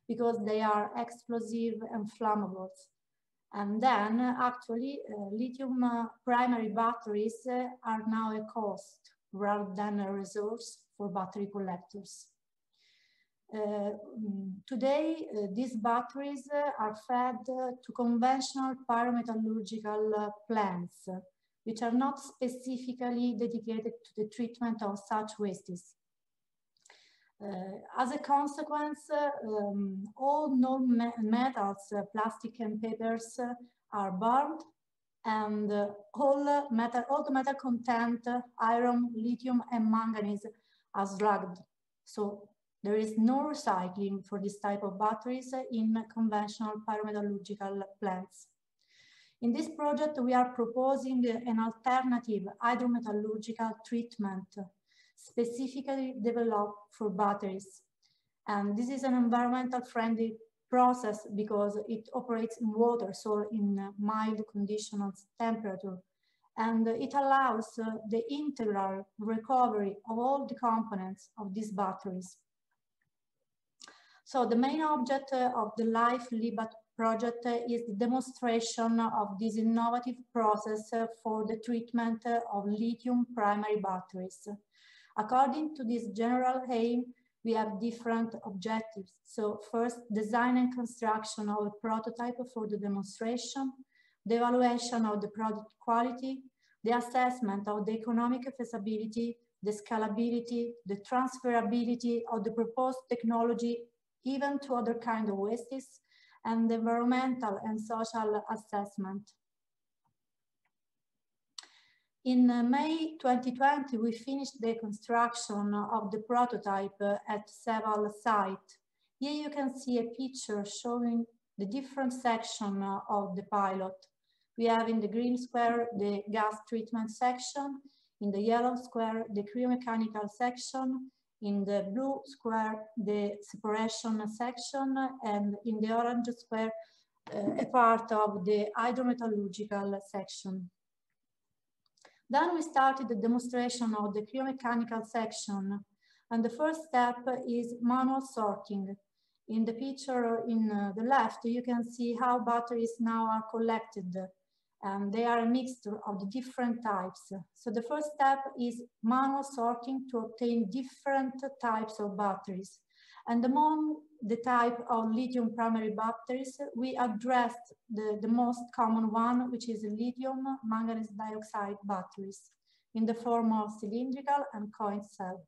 because they are explosive and flammable. And then actually uh, lithium uh, primary batteries uh, are now a cost rather than a resource for battery collectors. Uh, today, uh, these batteries are fed to conventional pyrometallurgical plants which are not specifically dedicated to the treatment of such wastes. Uh, as a consequence, uh, um, all non-metals, uh, plastic and papers uh, are burned and uh, all, metal, all the metal content, uh, iron, lithium and manganese are slagged. So there is no recycling for this type of batteries in conventional pyrometallurgical plants. In this project, we are proposing an alternative hydrometallurgical treatment specifically developed for batteries. And this is an environmental friendly process because it operates in water, so in mild conditions temperature. And it allows the integral recovery of all the components of these batteries. So the main object of the Life Libat project is the demonstration of this innovative process for the treatment of lithium primary batteries. According to this general aim, we have different objectives. So first, design and construction of a prototype for the demonstration, the evaluation of the product quality, the assessment of the economic feasibility, the scalability, the transferability of the proposed technology even to other kind of wastes, and environmental and social assessment. In May 2020, we finished the construction of the prototype at several sites. Here you can see a picture showing the different section of the pilot. We have in the green square the gas treatment section, in the yellow square the cryomechanical section, in the blue square the separation section and in the orange square uh, a part of the hydrometallurgical section. Then we started the demonstration of the cryomechanical section and the first step is manual sorting. In the picture in uh, the left, you can see how batteries now are collected and they are a mixture of the different types. So the first step is manual sorting to obtain different types of batteries. And among the type of lithium primary batteries, we addressed the, the most common one, which is lithium manganese dioxide batteries in the form of cylindrical and coin cell.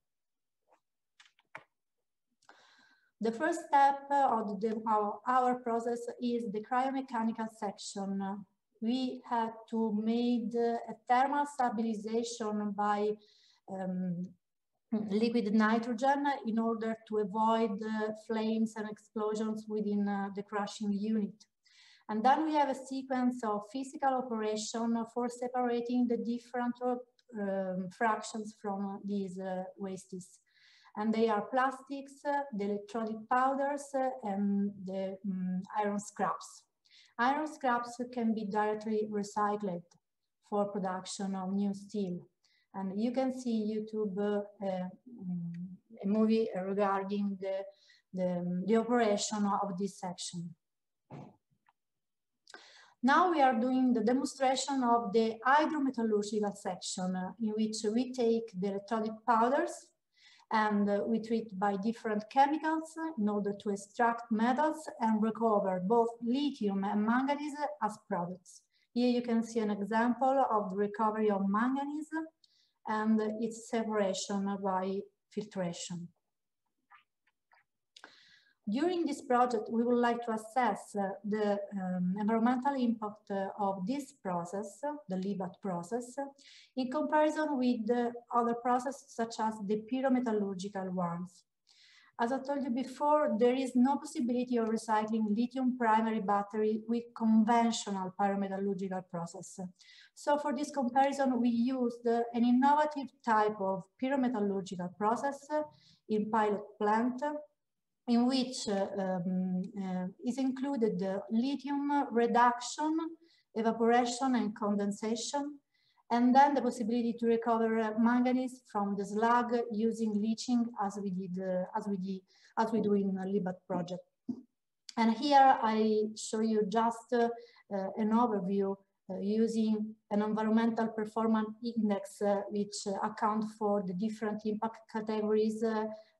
The first step of the, our, our process is the cryomechanical section, we had to make a thermal stabilization by um, liquid nitrogen in order to avoid flames and explosions within uh, the crushing unit. And then we have a sequence of physical operation for separating the different um, fractions from these uh, wastes. And they are plastics, uh, the electronic powders, uh, and the um, iron scraps. Iron scraps can be directly recycled for production of new steel. And you can see YouTube uh, mm, a movie regarding the the, the operation of this section. Now we are doing the demonstration of the hydrometallurgical section uh, in which we take the electronic powders and uh, we treat by different chemicals in order to extract metals and recover both lithium and manganese as products. Here you can see an example of the recovery of manganese and its separation by filtration. During this project, we would like to assess uh, the um, environmental impact uh, of this process, the LIBAT process, in comparison with the other processes such as the pyrometallurgical ones. As I told you before, there is no possibility of recycling lithium primary battery with conventional pyrometallurgical process. So for this comparison, we used an innovative type of pyrometallurgical process in pilot plant in which uh, um, uh, is included the lithium reduction, evaporation and condensation, and then the possibility to recover uh, manganese from the slag using leaching as we did, as we did, as we do in the LIBAT project. And here I show you just uh, an overview uh, using an environmental performance index uh, which account for the different impact categories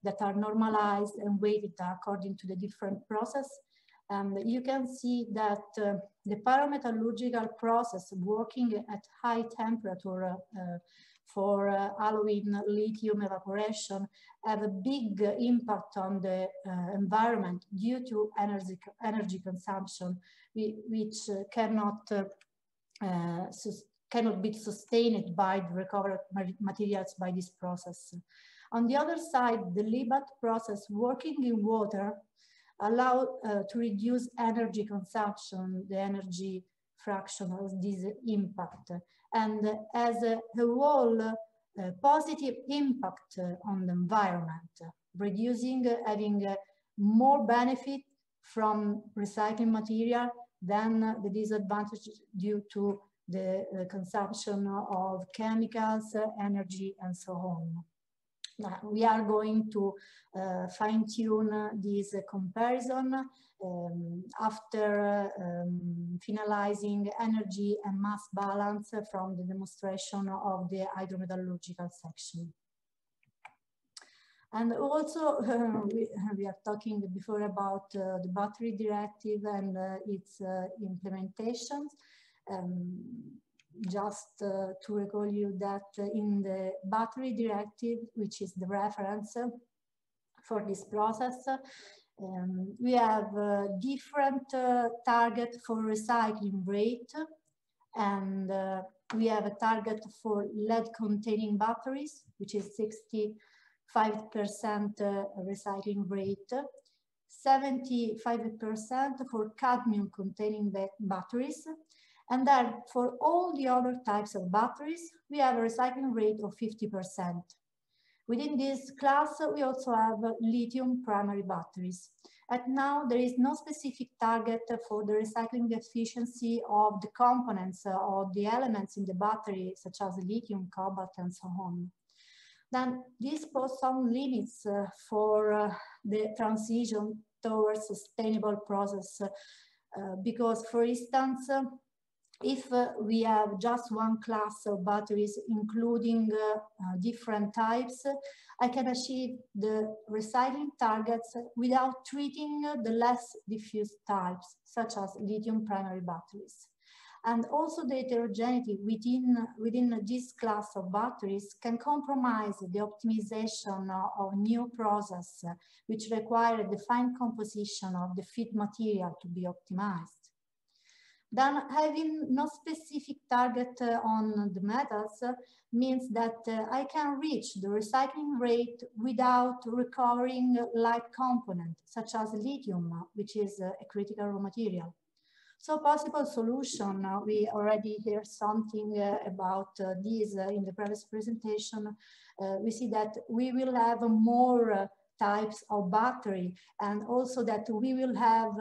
that are normalized and weighted according to the different process. And you can see that uh, the pyrometallurgical process working at high temperature uh, for uh, allowing lithium evaporation have a big impact on the uh, environment due to energy, energy consumption, which uh, cannot, uh, cannot be sustained by the recovered materials by this process. On the other side, the LIBAT process working in water allow uh, to reduce energy consumption, the energy fraction of this impact, and as a, whole uh, positive impact on the environment, reducing, having more benefit from recycling material than the disadvantage due to the consumption of chemicals, energy, and so on we are going to uh, fine tune this comparison um, after um, finalizing energy and mass balance from the demonstration of the hydrometallurgical section. And also, *laughs* we, we, are talking before about uh, the battery directive and uh, its uh, implementations. Um, just uh, to recall you that in the battery directive, which is the reference for this process, um, we have a different uh, target for recycling rate and uh, we have a target for lead containing batteries, which is 65% uh, recycling rate, 75% for cadmium containing batteries, and then for all the other types of batteries, we have a recycling rate of 50%. Within this class, we also have lithium primary batteries. And now there is no specific target for the recycling efficiency of the components or the elements in the battery, such as lithium, cobalt, and so on. Then this poses some limits uh, for uh, the transition towards sustainable process uh, because, for instance, if uh, we have just one class of batteries, including uh, uh, different types, I can achieve the recycling targets without treating the less diffuse types, such as lithium primary batteries. And also the heterogeneity within, within this class of batteries can compromise the optimization of new process, which require a defined composition of the feed material to be optimized. Then having no specific target uh, on the metals uh, means that uh, I can reach the recycling rate without recovering light component, such as lithium, which is a critical raw material. So possible solution, uh, we already hear something uh, about uh, this in the previous presentation. we see that we will have more types of battery and also that we will have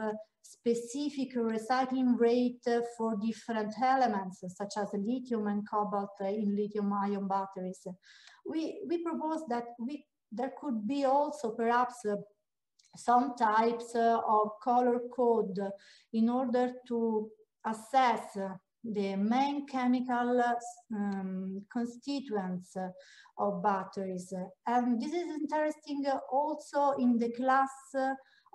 specific recycling rate for different elements, such as lithium and cobalt uh, in lithium ion batteries. We, we propose that we, there could be also perhaps uh, some types uh, of color code in order to assess the main chemical um, constituents of batteries. And this is interesting also in the class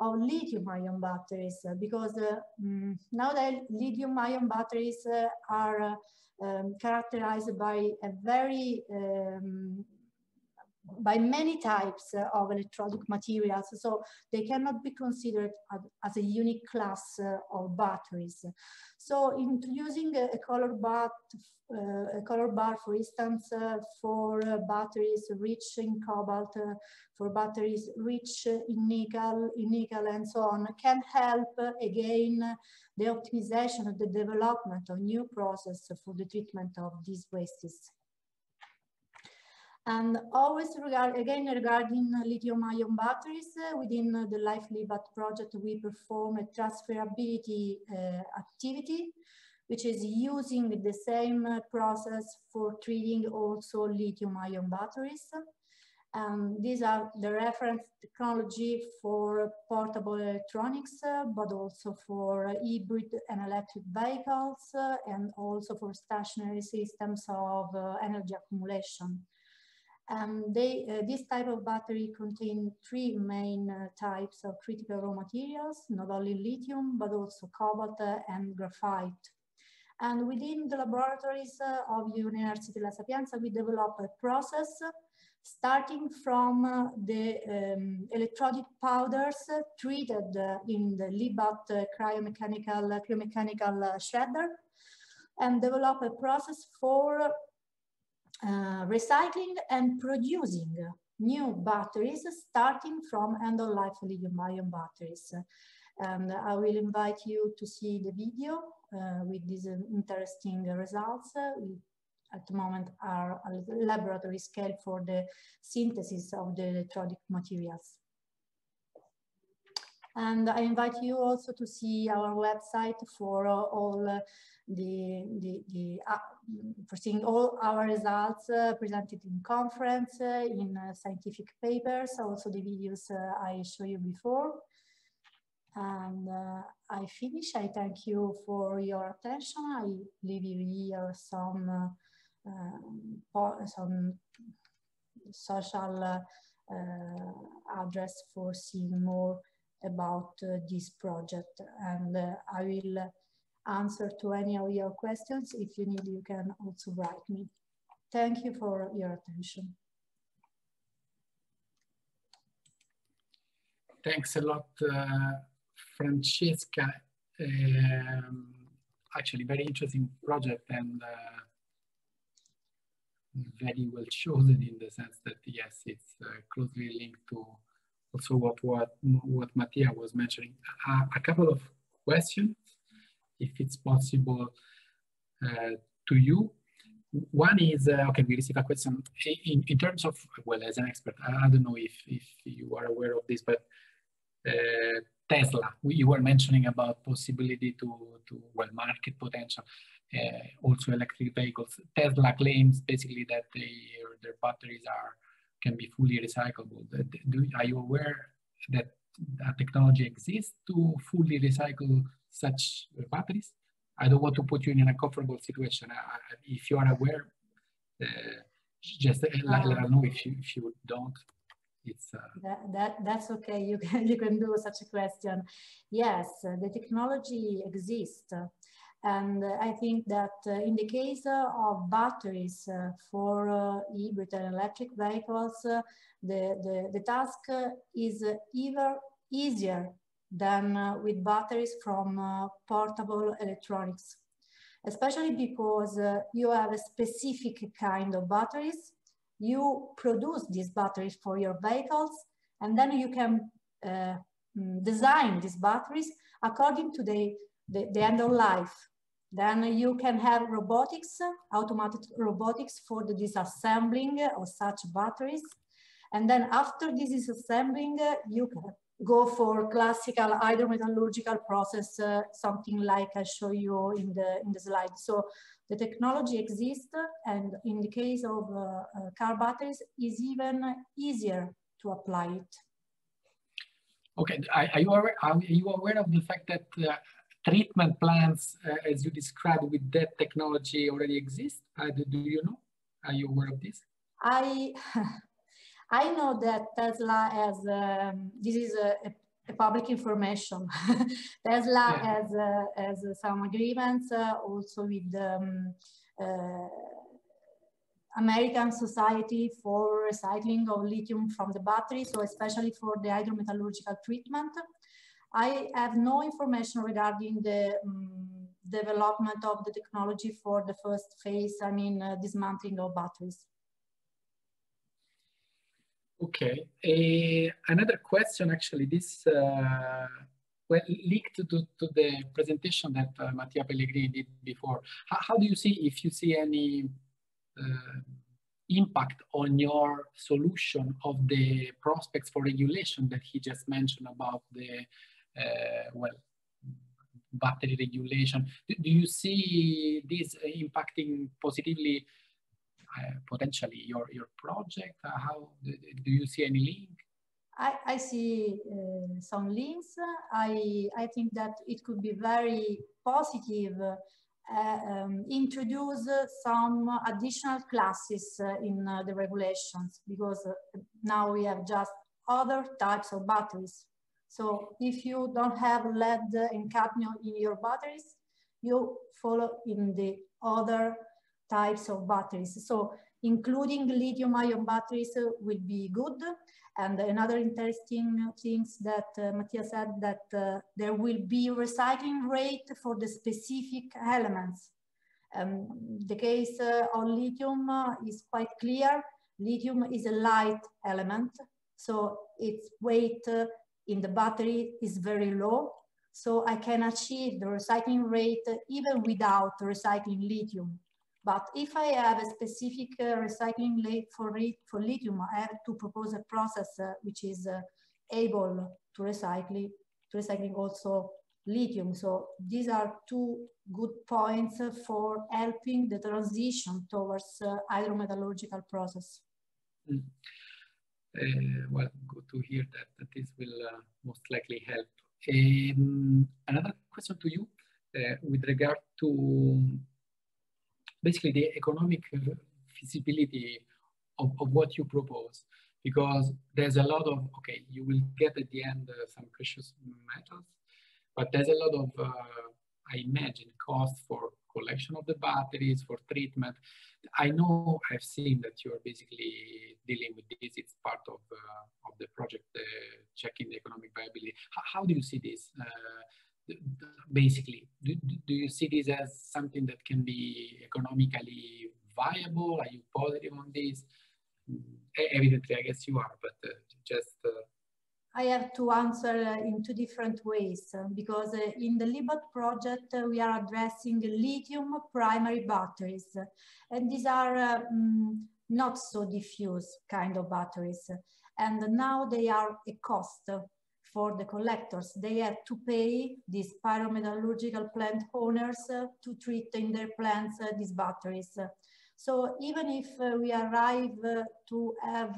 of lithium ion batteries because uh, um, nowadays lithium ion batteries uh, are um, characterized by a very um, by many types uh, of electronic materials, so they cannot be considered as a unique class uh, of batteries. So introducing a, color bar, uh, a color bar, for instance, uh, for uh, batteries rich in cobalt, uh, for batteries rich in nickel, in nickel and so on, can help again the optimization of the development of new process for the treatment of these wastes. And always regard, again regarding lithium ion batteries, uh, within the Life Libat project, we perform a transferability uh, activity, which is using the same uh, process for treating also lithium ion batteries. And these are the reference technology for portable electronics, uh, but also for hybrid and electric vehicles, uh, and also for stationary systems of uh, energy accumulation. Um, they, uh, this type of battery contain three main uh, types of critical raw materials, not only lithium, but also cobalt uh, and graphite. And within the laboratories uh, of University La Sapienza, we develop a process starting from uh, the um, electrodic powders treated uh, in the Libat cryomechanical, cryomechanical shredder and develop a process for uh, recycling and producing new batteries starting from end-of-life lithium-ion batteries. And I will invite you to see the video uh, with these interesting results. we, at the moment, are a laboratory scale for the synthesis of the electronic materials. And I invite you also to see our website for uh, all uh, the, the, the uh, for seeing all our results uh, presented in conference, uh, in uh, scientific papers, also the videos I showed you before. And I finish. I thank you for your attention. I leave you here some some social address for seeing more about uh, this project and uh, I will answer to any of your questions. If you need, you can also write me. Thank you for your attention. Thanks a lot, uh, Francesca. Um, actually, very interesting project and uh, very well chosen in the sense that, yes, it's uh, closely linked to also what what what Mattia was mentioning. Uh, a couple of questions, if it's possible, uh, to you. One is uh, okay. We receive a question in, in terms of well, as an expert, I, I don't know if if you are aware of this, but uh, Tesla. You were mentioning about possibility to to well market potential. Uh, also electric vehicles. Tesla claims basically that they, their batteries are can be fully recyclable. Do, are you aware that technology exists to fully recycle such batteries? I don't want to put you in a comfortable situation. Uh, if you are aware, uh, just let, let us know if you, if you don't. It's, uh... that, that, that's okay. You can, *laughs* you can do such a question. Yes, the technology exists. And uh, I think that uh, in the case uh, of batteries for hybrid and electric vehicles, the, the, the task is even easier than with batteries from portable electronics especially because uh, you have a specific kind of batteries. You produce these batteries for your vehicles, and then you can uh, mm, design these batteries according to the, the, the, end of life then you can have robotics, automated robotics for the disassembling of such batteries. And then after this disassembling, you can go for classical hydrometallurgical process, uh, something like I show you in the, in the slide. So the technology exists and in the case of uh, uh, car batteries is even easier to apply it. Okay, are, are, you, aware, are you aware of the fact that uh, treatment plants, uh, as you described with that technology already exist? Uh, do, do, you know? Are you aware of this? I, *laughs* I know that Tesla has, um, this is a, a, public information. *laughs* Tesla yeah. has, uh, has some agreements uh, also with um, uh, American Society for Recycling of Lithium from the battery, so especially for the hydrometallurgical treatment. I have no information regarding the um, development of the technology for the first phase, I mean, uh, dismantling of batteries. Okay, uh, another question actually, this uh, well, linked to, to the presentation that uh, Mattia Pellegrini did before. How, how, do you see, if you see any uh, impact on your solution of the prospects for regulation that he just mentioned about the well, battery regulation. Do, do, you see this impacting positively, uh, potentially your, your project? Uh, how do, you see any link? I, I see uh, some links. I, I think that it could be very positive uh, um, introduce some additional classes uh, in uh, the regulations because now we have just other types of batteries so if you don't have lead and cadmium in your batteries, you follow in the other types of batteries. So including lithium ion batteries will be good. And another interesting things that uh, Matthias said that uh, there will be recycling rate for the specific elements. Um, the case uh, on lithium uh, is quite clear. Lithium is a light element, so its weight uh, in the battery is very low. So I can achieve the recycling rate even without recycling lithium. But if I have a specific uh, recycling rate for, for lithium, I have to propose a process uh, which is uh, able to recycle, to recycling also lithium. So these are two good points for helping the transition towards uh, hydrometallurgical process. Mm. Uh, well, good to hear that, that this will uh, most likely help. Um, another question to you uh, with regard to basically the economic feasibility of, of what you propose because there's a lot of okay you will get at the end uh, some precious metals but there's a lot of uh, i imagine cost for collection of the batteries, for treatment. I know I've seen that you're basically dealing with this. It's part of, uh, of the project, uh, checking the economic viability. How, do you see this? Uh, basically, do, do you see this as something that can be economically viable? Are you positive on this? Evidently, I guess you are, but just I have to answer in two different ways because in the LIBAT project we are addressing lithium primary batteries and these are um, not so diffuse kind of batteries and now they are a cost for the collectors. They have to pay these pyrometallurgical plant owners to treat in their plants these batteries. So even if we arrive to have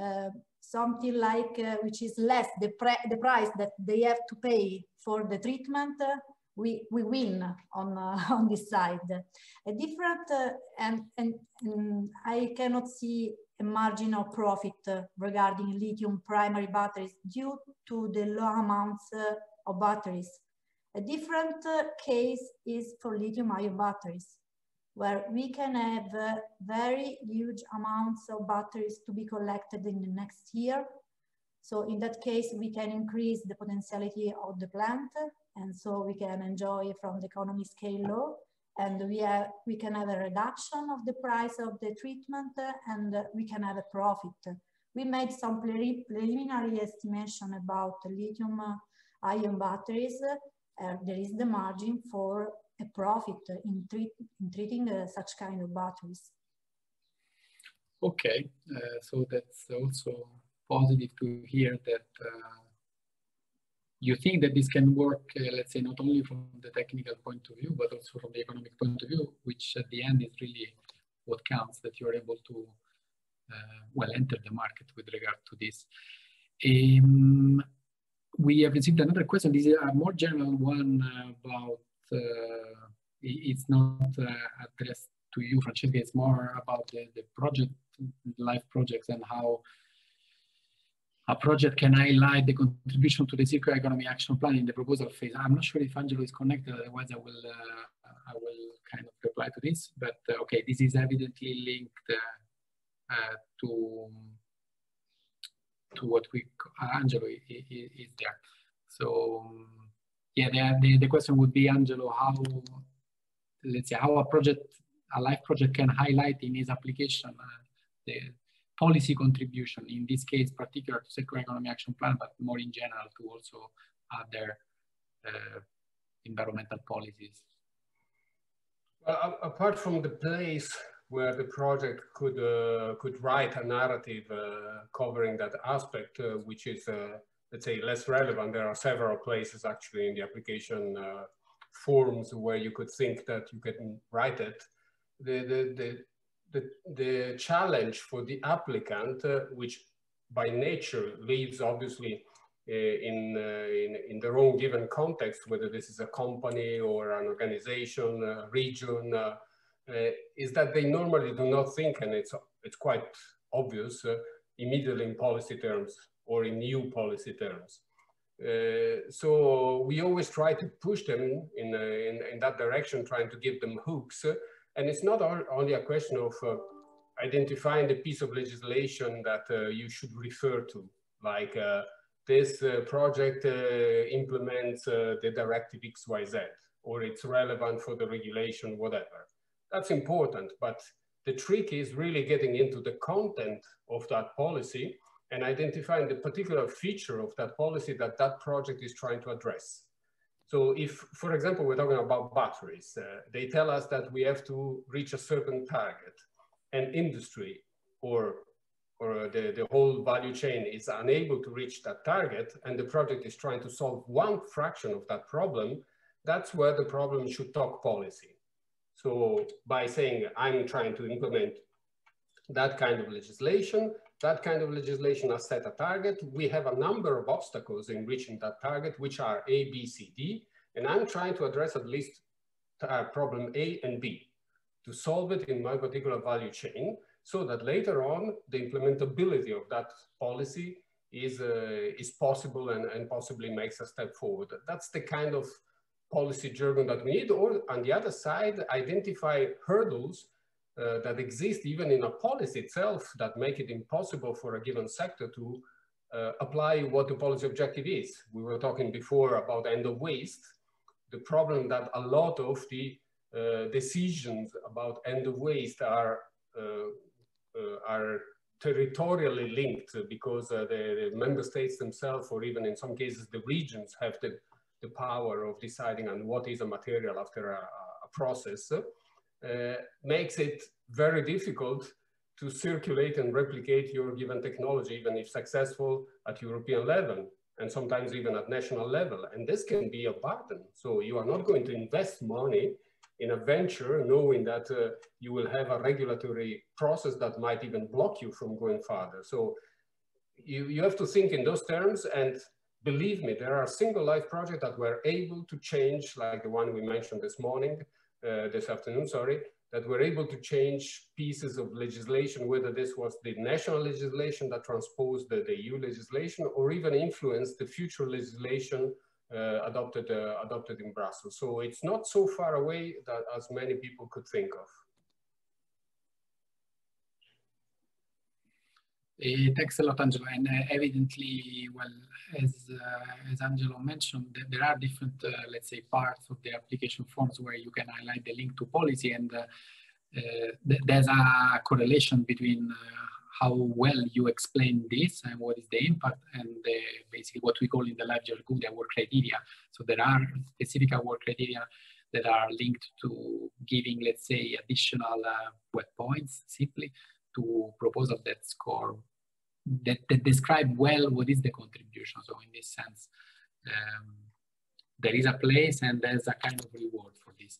uh, something like uh, which is less the, the price that they have to pay for the treatment, uh, we, we win on, *laughs* on this side. A different, uh, and, and, and, I cannot see a margin of profit uh, regarding lithium primary batteries due to the low amounts uh, of batteries. A different case is for lithium ion batteries where we can have uh, very huge amounts of batteries to be collected in the next year. So in that case, we can increase the potentiality of the plant. And so we can enjoy from the economy scale law. And we, have, we can have a reduction of the price of the treatment and we can have a profit. We made some preliminary estimation about lithium ion batteries. Uh, there is the margin for a profit in, treat, in treating uh, such kind of batteries. Okay, uh, so that's also positive to hear that uh, you think that this can work, uh, let's say, not only from the technical point of view, but also from the economic point of view, which at the end is really what counts, that you're able to, uh, well, enter the market with regard to this. Um, we have received another question. This is a more general one about, uh, it's not uh, addressed to you, Francesca, it's more about the, the project, life projects and how a project can highlight the contribution to the circular economy action plan in the proposal phase. I'm not sure if Angelo is connected, otherwise I will, uh, I will kind of reply to this, but uh, okay, this is evidently linked uh, to, to what we, uh, Angelo is, is there. So yeah, the, the, the question would be, Angelo, how, let's say, how a project, a life project can highlight in its application uh, the policy contribution, in this case, particular to circular economy action plan, but more in general to also other uh, environmental policies. Well, apart from the place where the project could uh, could write a narrative uh, covering that aspect, uh, which is uh, let's say less relevant. There are several places actually in the application uh, forms where you could think that you can write it. The the the the, the challenge for the applicant, uh, which by nature lives obviously uh, in, uh, in, in their own given context, whether this is a company or an organization, a region, uh, is that they normally do not think, and it's, it's quite obvious, uh, immediately in policy terms or in new policy terms. Uh, so we always try to push them in, in, in, that direction, trying to give them hooks. And it's not only a question of uh, identifying the piece of legislation that uh, you should refer to, like uh, this uh, project implements the directive XYZ, or it's relevant for the regulation, whatever. That's important, but the trick is really getting into the content of that policy and identifying the particular feature of that policy that that project is trying to address. So if, for example, we're talking about batteries, uh, they tell us that we have to reach a certain target and industry or, or the, the whole value chain is unable to reach that target and the project is trying to solve one fraction of that problem, that's where the problem should talk policy. So by saying I'm trying to implement that kind of legislation, that kind of legislation has set a target. We have a number of obstacles in reaching that target, which are A, B, C, D, and I'm trying to address at least uh, problem A and B to solve it in my particular value chain so that later on the implementability of that policy is, uh, is possible and, and possibly makes a step forward. That's the kind of policy jargon that we need, or on the other side, identify hurdles uh, that exist even in a policy itself that make it impossible for a given sector to uh, apply what the policy objective is. We were talking before about end of waste. The problem that a lot of the uh, decisions about end of waste are, uh, uh, are territorially linked because the, the, member states themselves, or even in some cases the regions, have the, the power of deciding on what is a material after a, a process. Uh, makes it very difficult to circulate and replicate your given technology, even if successful at European level and sometimes even at national level. And this can be a burden. So you are not going to invest money in a venture knowing that uh, you will have a regulatory process that might even block you from going further. So you, you have to think in those terms and believe me, there are single life projects that were able to change like the one we mentioned this morning, uh, this afternoon, sorry, that were able to change pieces of legislation, whether this was the national legislation that transposed the, the EU legislation or even influenced the future legislation uh, adopted, uh, adopted in Brussels. So it's not so far away that as many people could think of. Uh, thanks a lot, Angelo. And uh, evidently, well, as uh, as Angelo mentioned, th there are different, uh, let's say, parts of the application forms where you can highlight the link to policy, and uh, uh, th there's a correlation between how well you explain this and what is the impact, and basically what we call in the life good award criteria. So there are specific award criteria that are linked to giving, let's say, additional web points simply to proposals that score that, that describe well what is the contribution. So in this sense, um, there is a place and there's a kind of reward for this.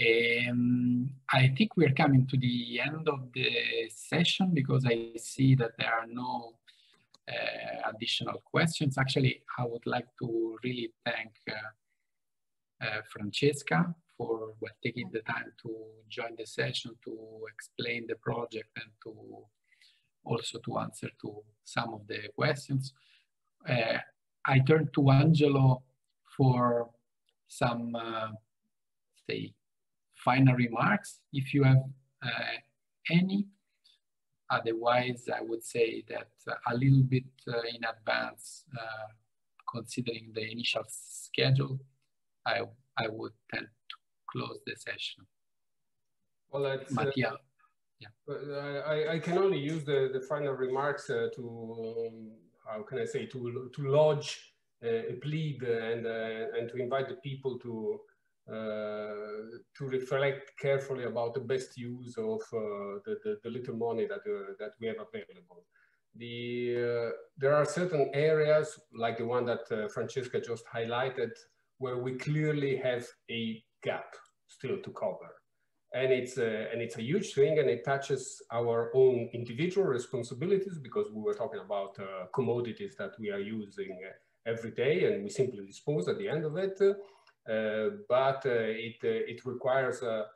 Um, I think we're coming to the end of the session because I see that there are no uh, additional questions. Actually, I would like to really thank uh, uh, Francesca for well, taking the time to join the session, to explain the project and to also to answer to some of the questions. Uh, I turn to Angelo for some, uh, say, final remarks, if you have uh, any. Otherwise, I would say that a little bit uh, in advance, uh, considering the initial schedule, I, I would tend close the session. Well, that's, uh, Mattia. yeah. I, I can only use the, the final remarks uh, to, um, how can I say, to, to lodge uh, a plea and, and to invite the people to uh, to reflect carefully about the best use of uh, the, the, the, little money that, uh, that we have available. The, there are certain areas like the one that Francesca just highlighted where we clearly have a gap still to cover. And it's, a, and it's a huge thing and it touches our own individual responsibilities because we were talking about uh, commodities that we are using every day and we simply dispose at the end of it. Uh, but uh, it, uh, it requires a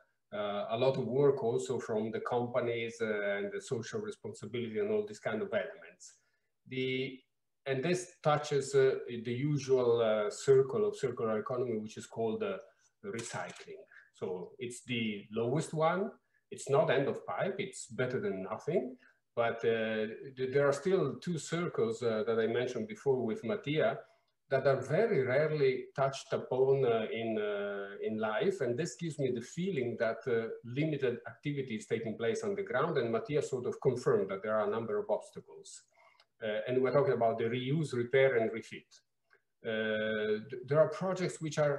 lot of work also from the companies and the social responsibility and all these kind of elements. The, and this touches the usual circle of circular economy, which is called recycling. So it's the lowest one. It's not end of pipe. It's better than nothing. But uh, there are still two circles uh, that I mentioned before with Mattia that are very rarely touched upon uh, in, uh, in life. And this gives me the feeling that uh, limited activity is taking place on the ground. And Mattia sort of confirmed that there are a number of obstacles. Uh, and we're talking about the reuse, repair, and refit. Th there are projects which are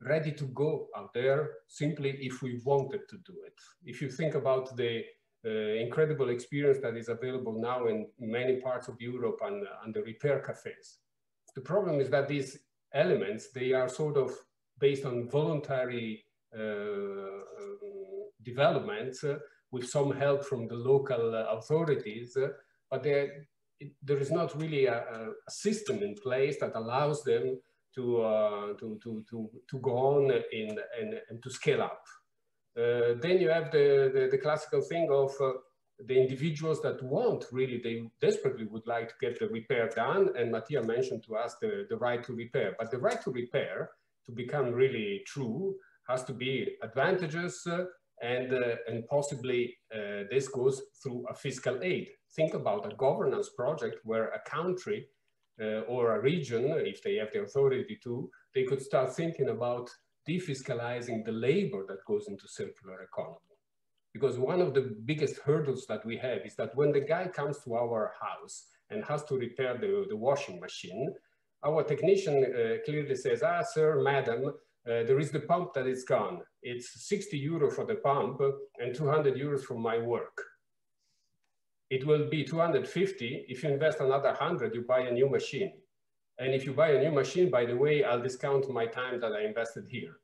ready to go out there simply if we wanted to do it. If you think about the uh, incredible experience that is available now in many parts of Europe and, and the repair cafes, the problem is that these elements, they are sort of based on voluntary uh, um, developments uh, with some help from the local uh, authorities, uh, but there is not really a, a, system in place that allows them to, uh, to, to, to, to go on in, and, and to scale up. Uh, then you have the, the, the classical thing of the individuals that want really, they desperately would like to get the repair done. And Mattia mentioned to us the, the right to repair. But the right to repair, to become really true, has to be advantageous uh, and, uh, and possibly uh, this goes through a fiscal aid. Think about a governance project where a country uh, or a region, if they have the authority to, they could start thinking about defiscalizing the labor that goes into circular economy. Because one of the biggest hurdles that we have is that when the guy comes to our house and has to repair the, the washing machine, our technician uh, clearly says, ah, sir, madam, uh, there is the pump that is gone. It's 60 euro for the pump and 200 euros for my work. It will be 250. If you invest another 100, you buy a new machine. And if you buy a new machine, by the way, I'll discount my time that I invested here.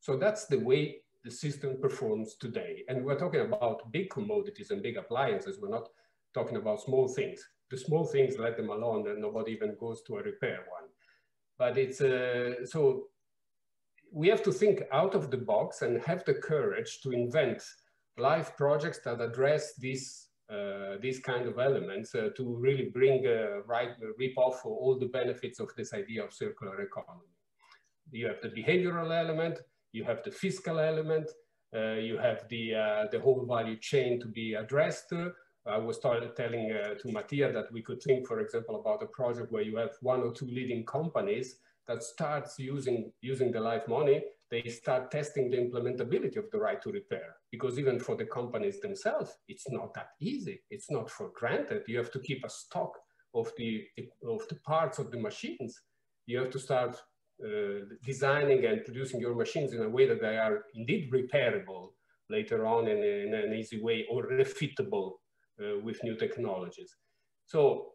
So that's the way the system performs today. And we're talking about big commodities and big appliances. We're not talking about small things. The small things, let them alone and nobody even goes to a repair one. But it's, uh, so we have to think out of the box and have the courage to invent LIFE projects that address these these kind of elements uh, to really bring uh, right reap off all the benefits of this idea of circular economy. You have the behavioral element, you have the fiscal element, uh, you have the, uh, the whole value chain to be addressed. I was telling uh, to Mattia that we could think, for example, about a project where you have one or two leading companies that starts using, using the life money, they start testing the implementability of the right to repair. Because even for the companies themselves, it's not that easy. It's not for granted. You have to keep a stock of the, of the parts of the machines. You have to start uh, designing and producing your machines in a way that they are indeed repairable later on in, in an easy way or refitable uh, with new technologies. So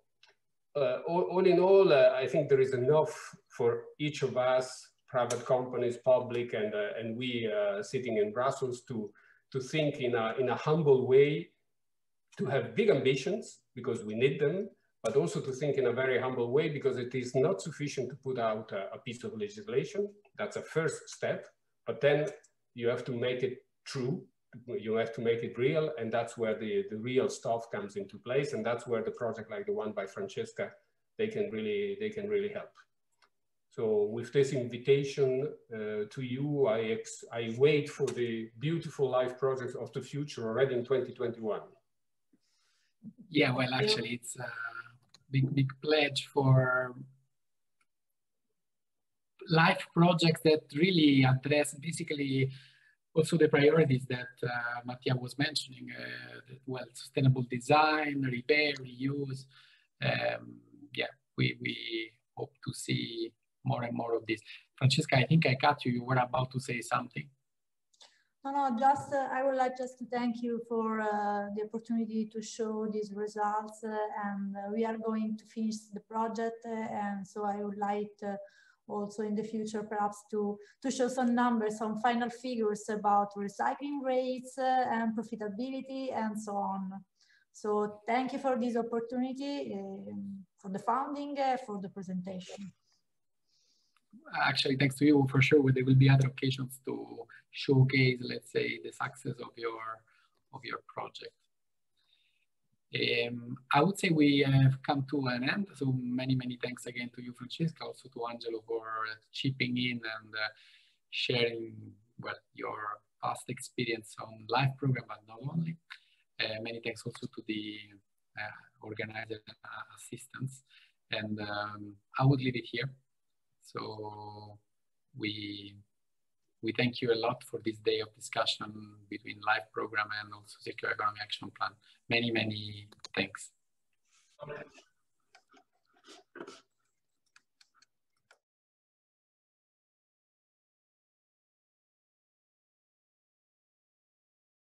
uh, all, all, in all, uh, I think there is enough for each of us, private companies, public, and, uh, and we uh, sitting in Brussels to, to think in a, in a humble way, to have big ambitions because we need them, but also to think in a very humble way because it is not sufficient to put out a, a piece of legislation. That's a first step, but then you have to make it true. You have to make it real, and that's where the, the real stuff comes into place, and that's where the project like the one by Francesca, they can really they can really help. So with this invitation uh, to you, I, I wait for the beautiful life projects of the future already in 2021. Yeah, well, actually, it's a big, big pledge for life projects that really address basically also the priorities that uh, Mattia was mentioning, uh, well, sustainable design, repair, reuse. Um, yeah, we, we hope to see more and more of this. Francesca, I think I cut you. You were about to say something. No, no, just uh, I would like just to thank you for uh, the opportunity to show these results uh, and uh, we are going to finish the project uh, and so I would like also in the future perhaps to, to show some numbers, some final figures about recycling rates uh, and profitability and so on. So thank you for this opportunity, for the founding, for the presentation actually thanks to you for sure there will be other occasions to showcase let's say the success of your of your project um, I would say we have come to an end. So many, many thanks again to you, Francesca, also to Angelo for chipping in and uh, sharing well your past experience on LIFE program, but not only. Uh, many thanks also to the uh, organizer assistants. And um, I would leave it here. So we we thank you a lot for this day of discussion between LIFE program and also Circular Economy Action Plan. Many, many thanks.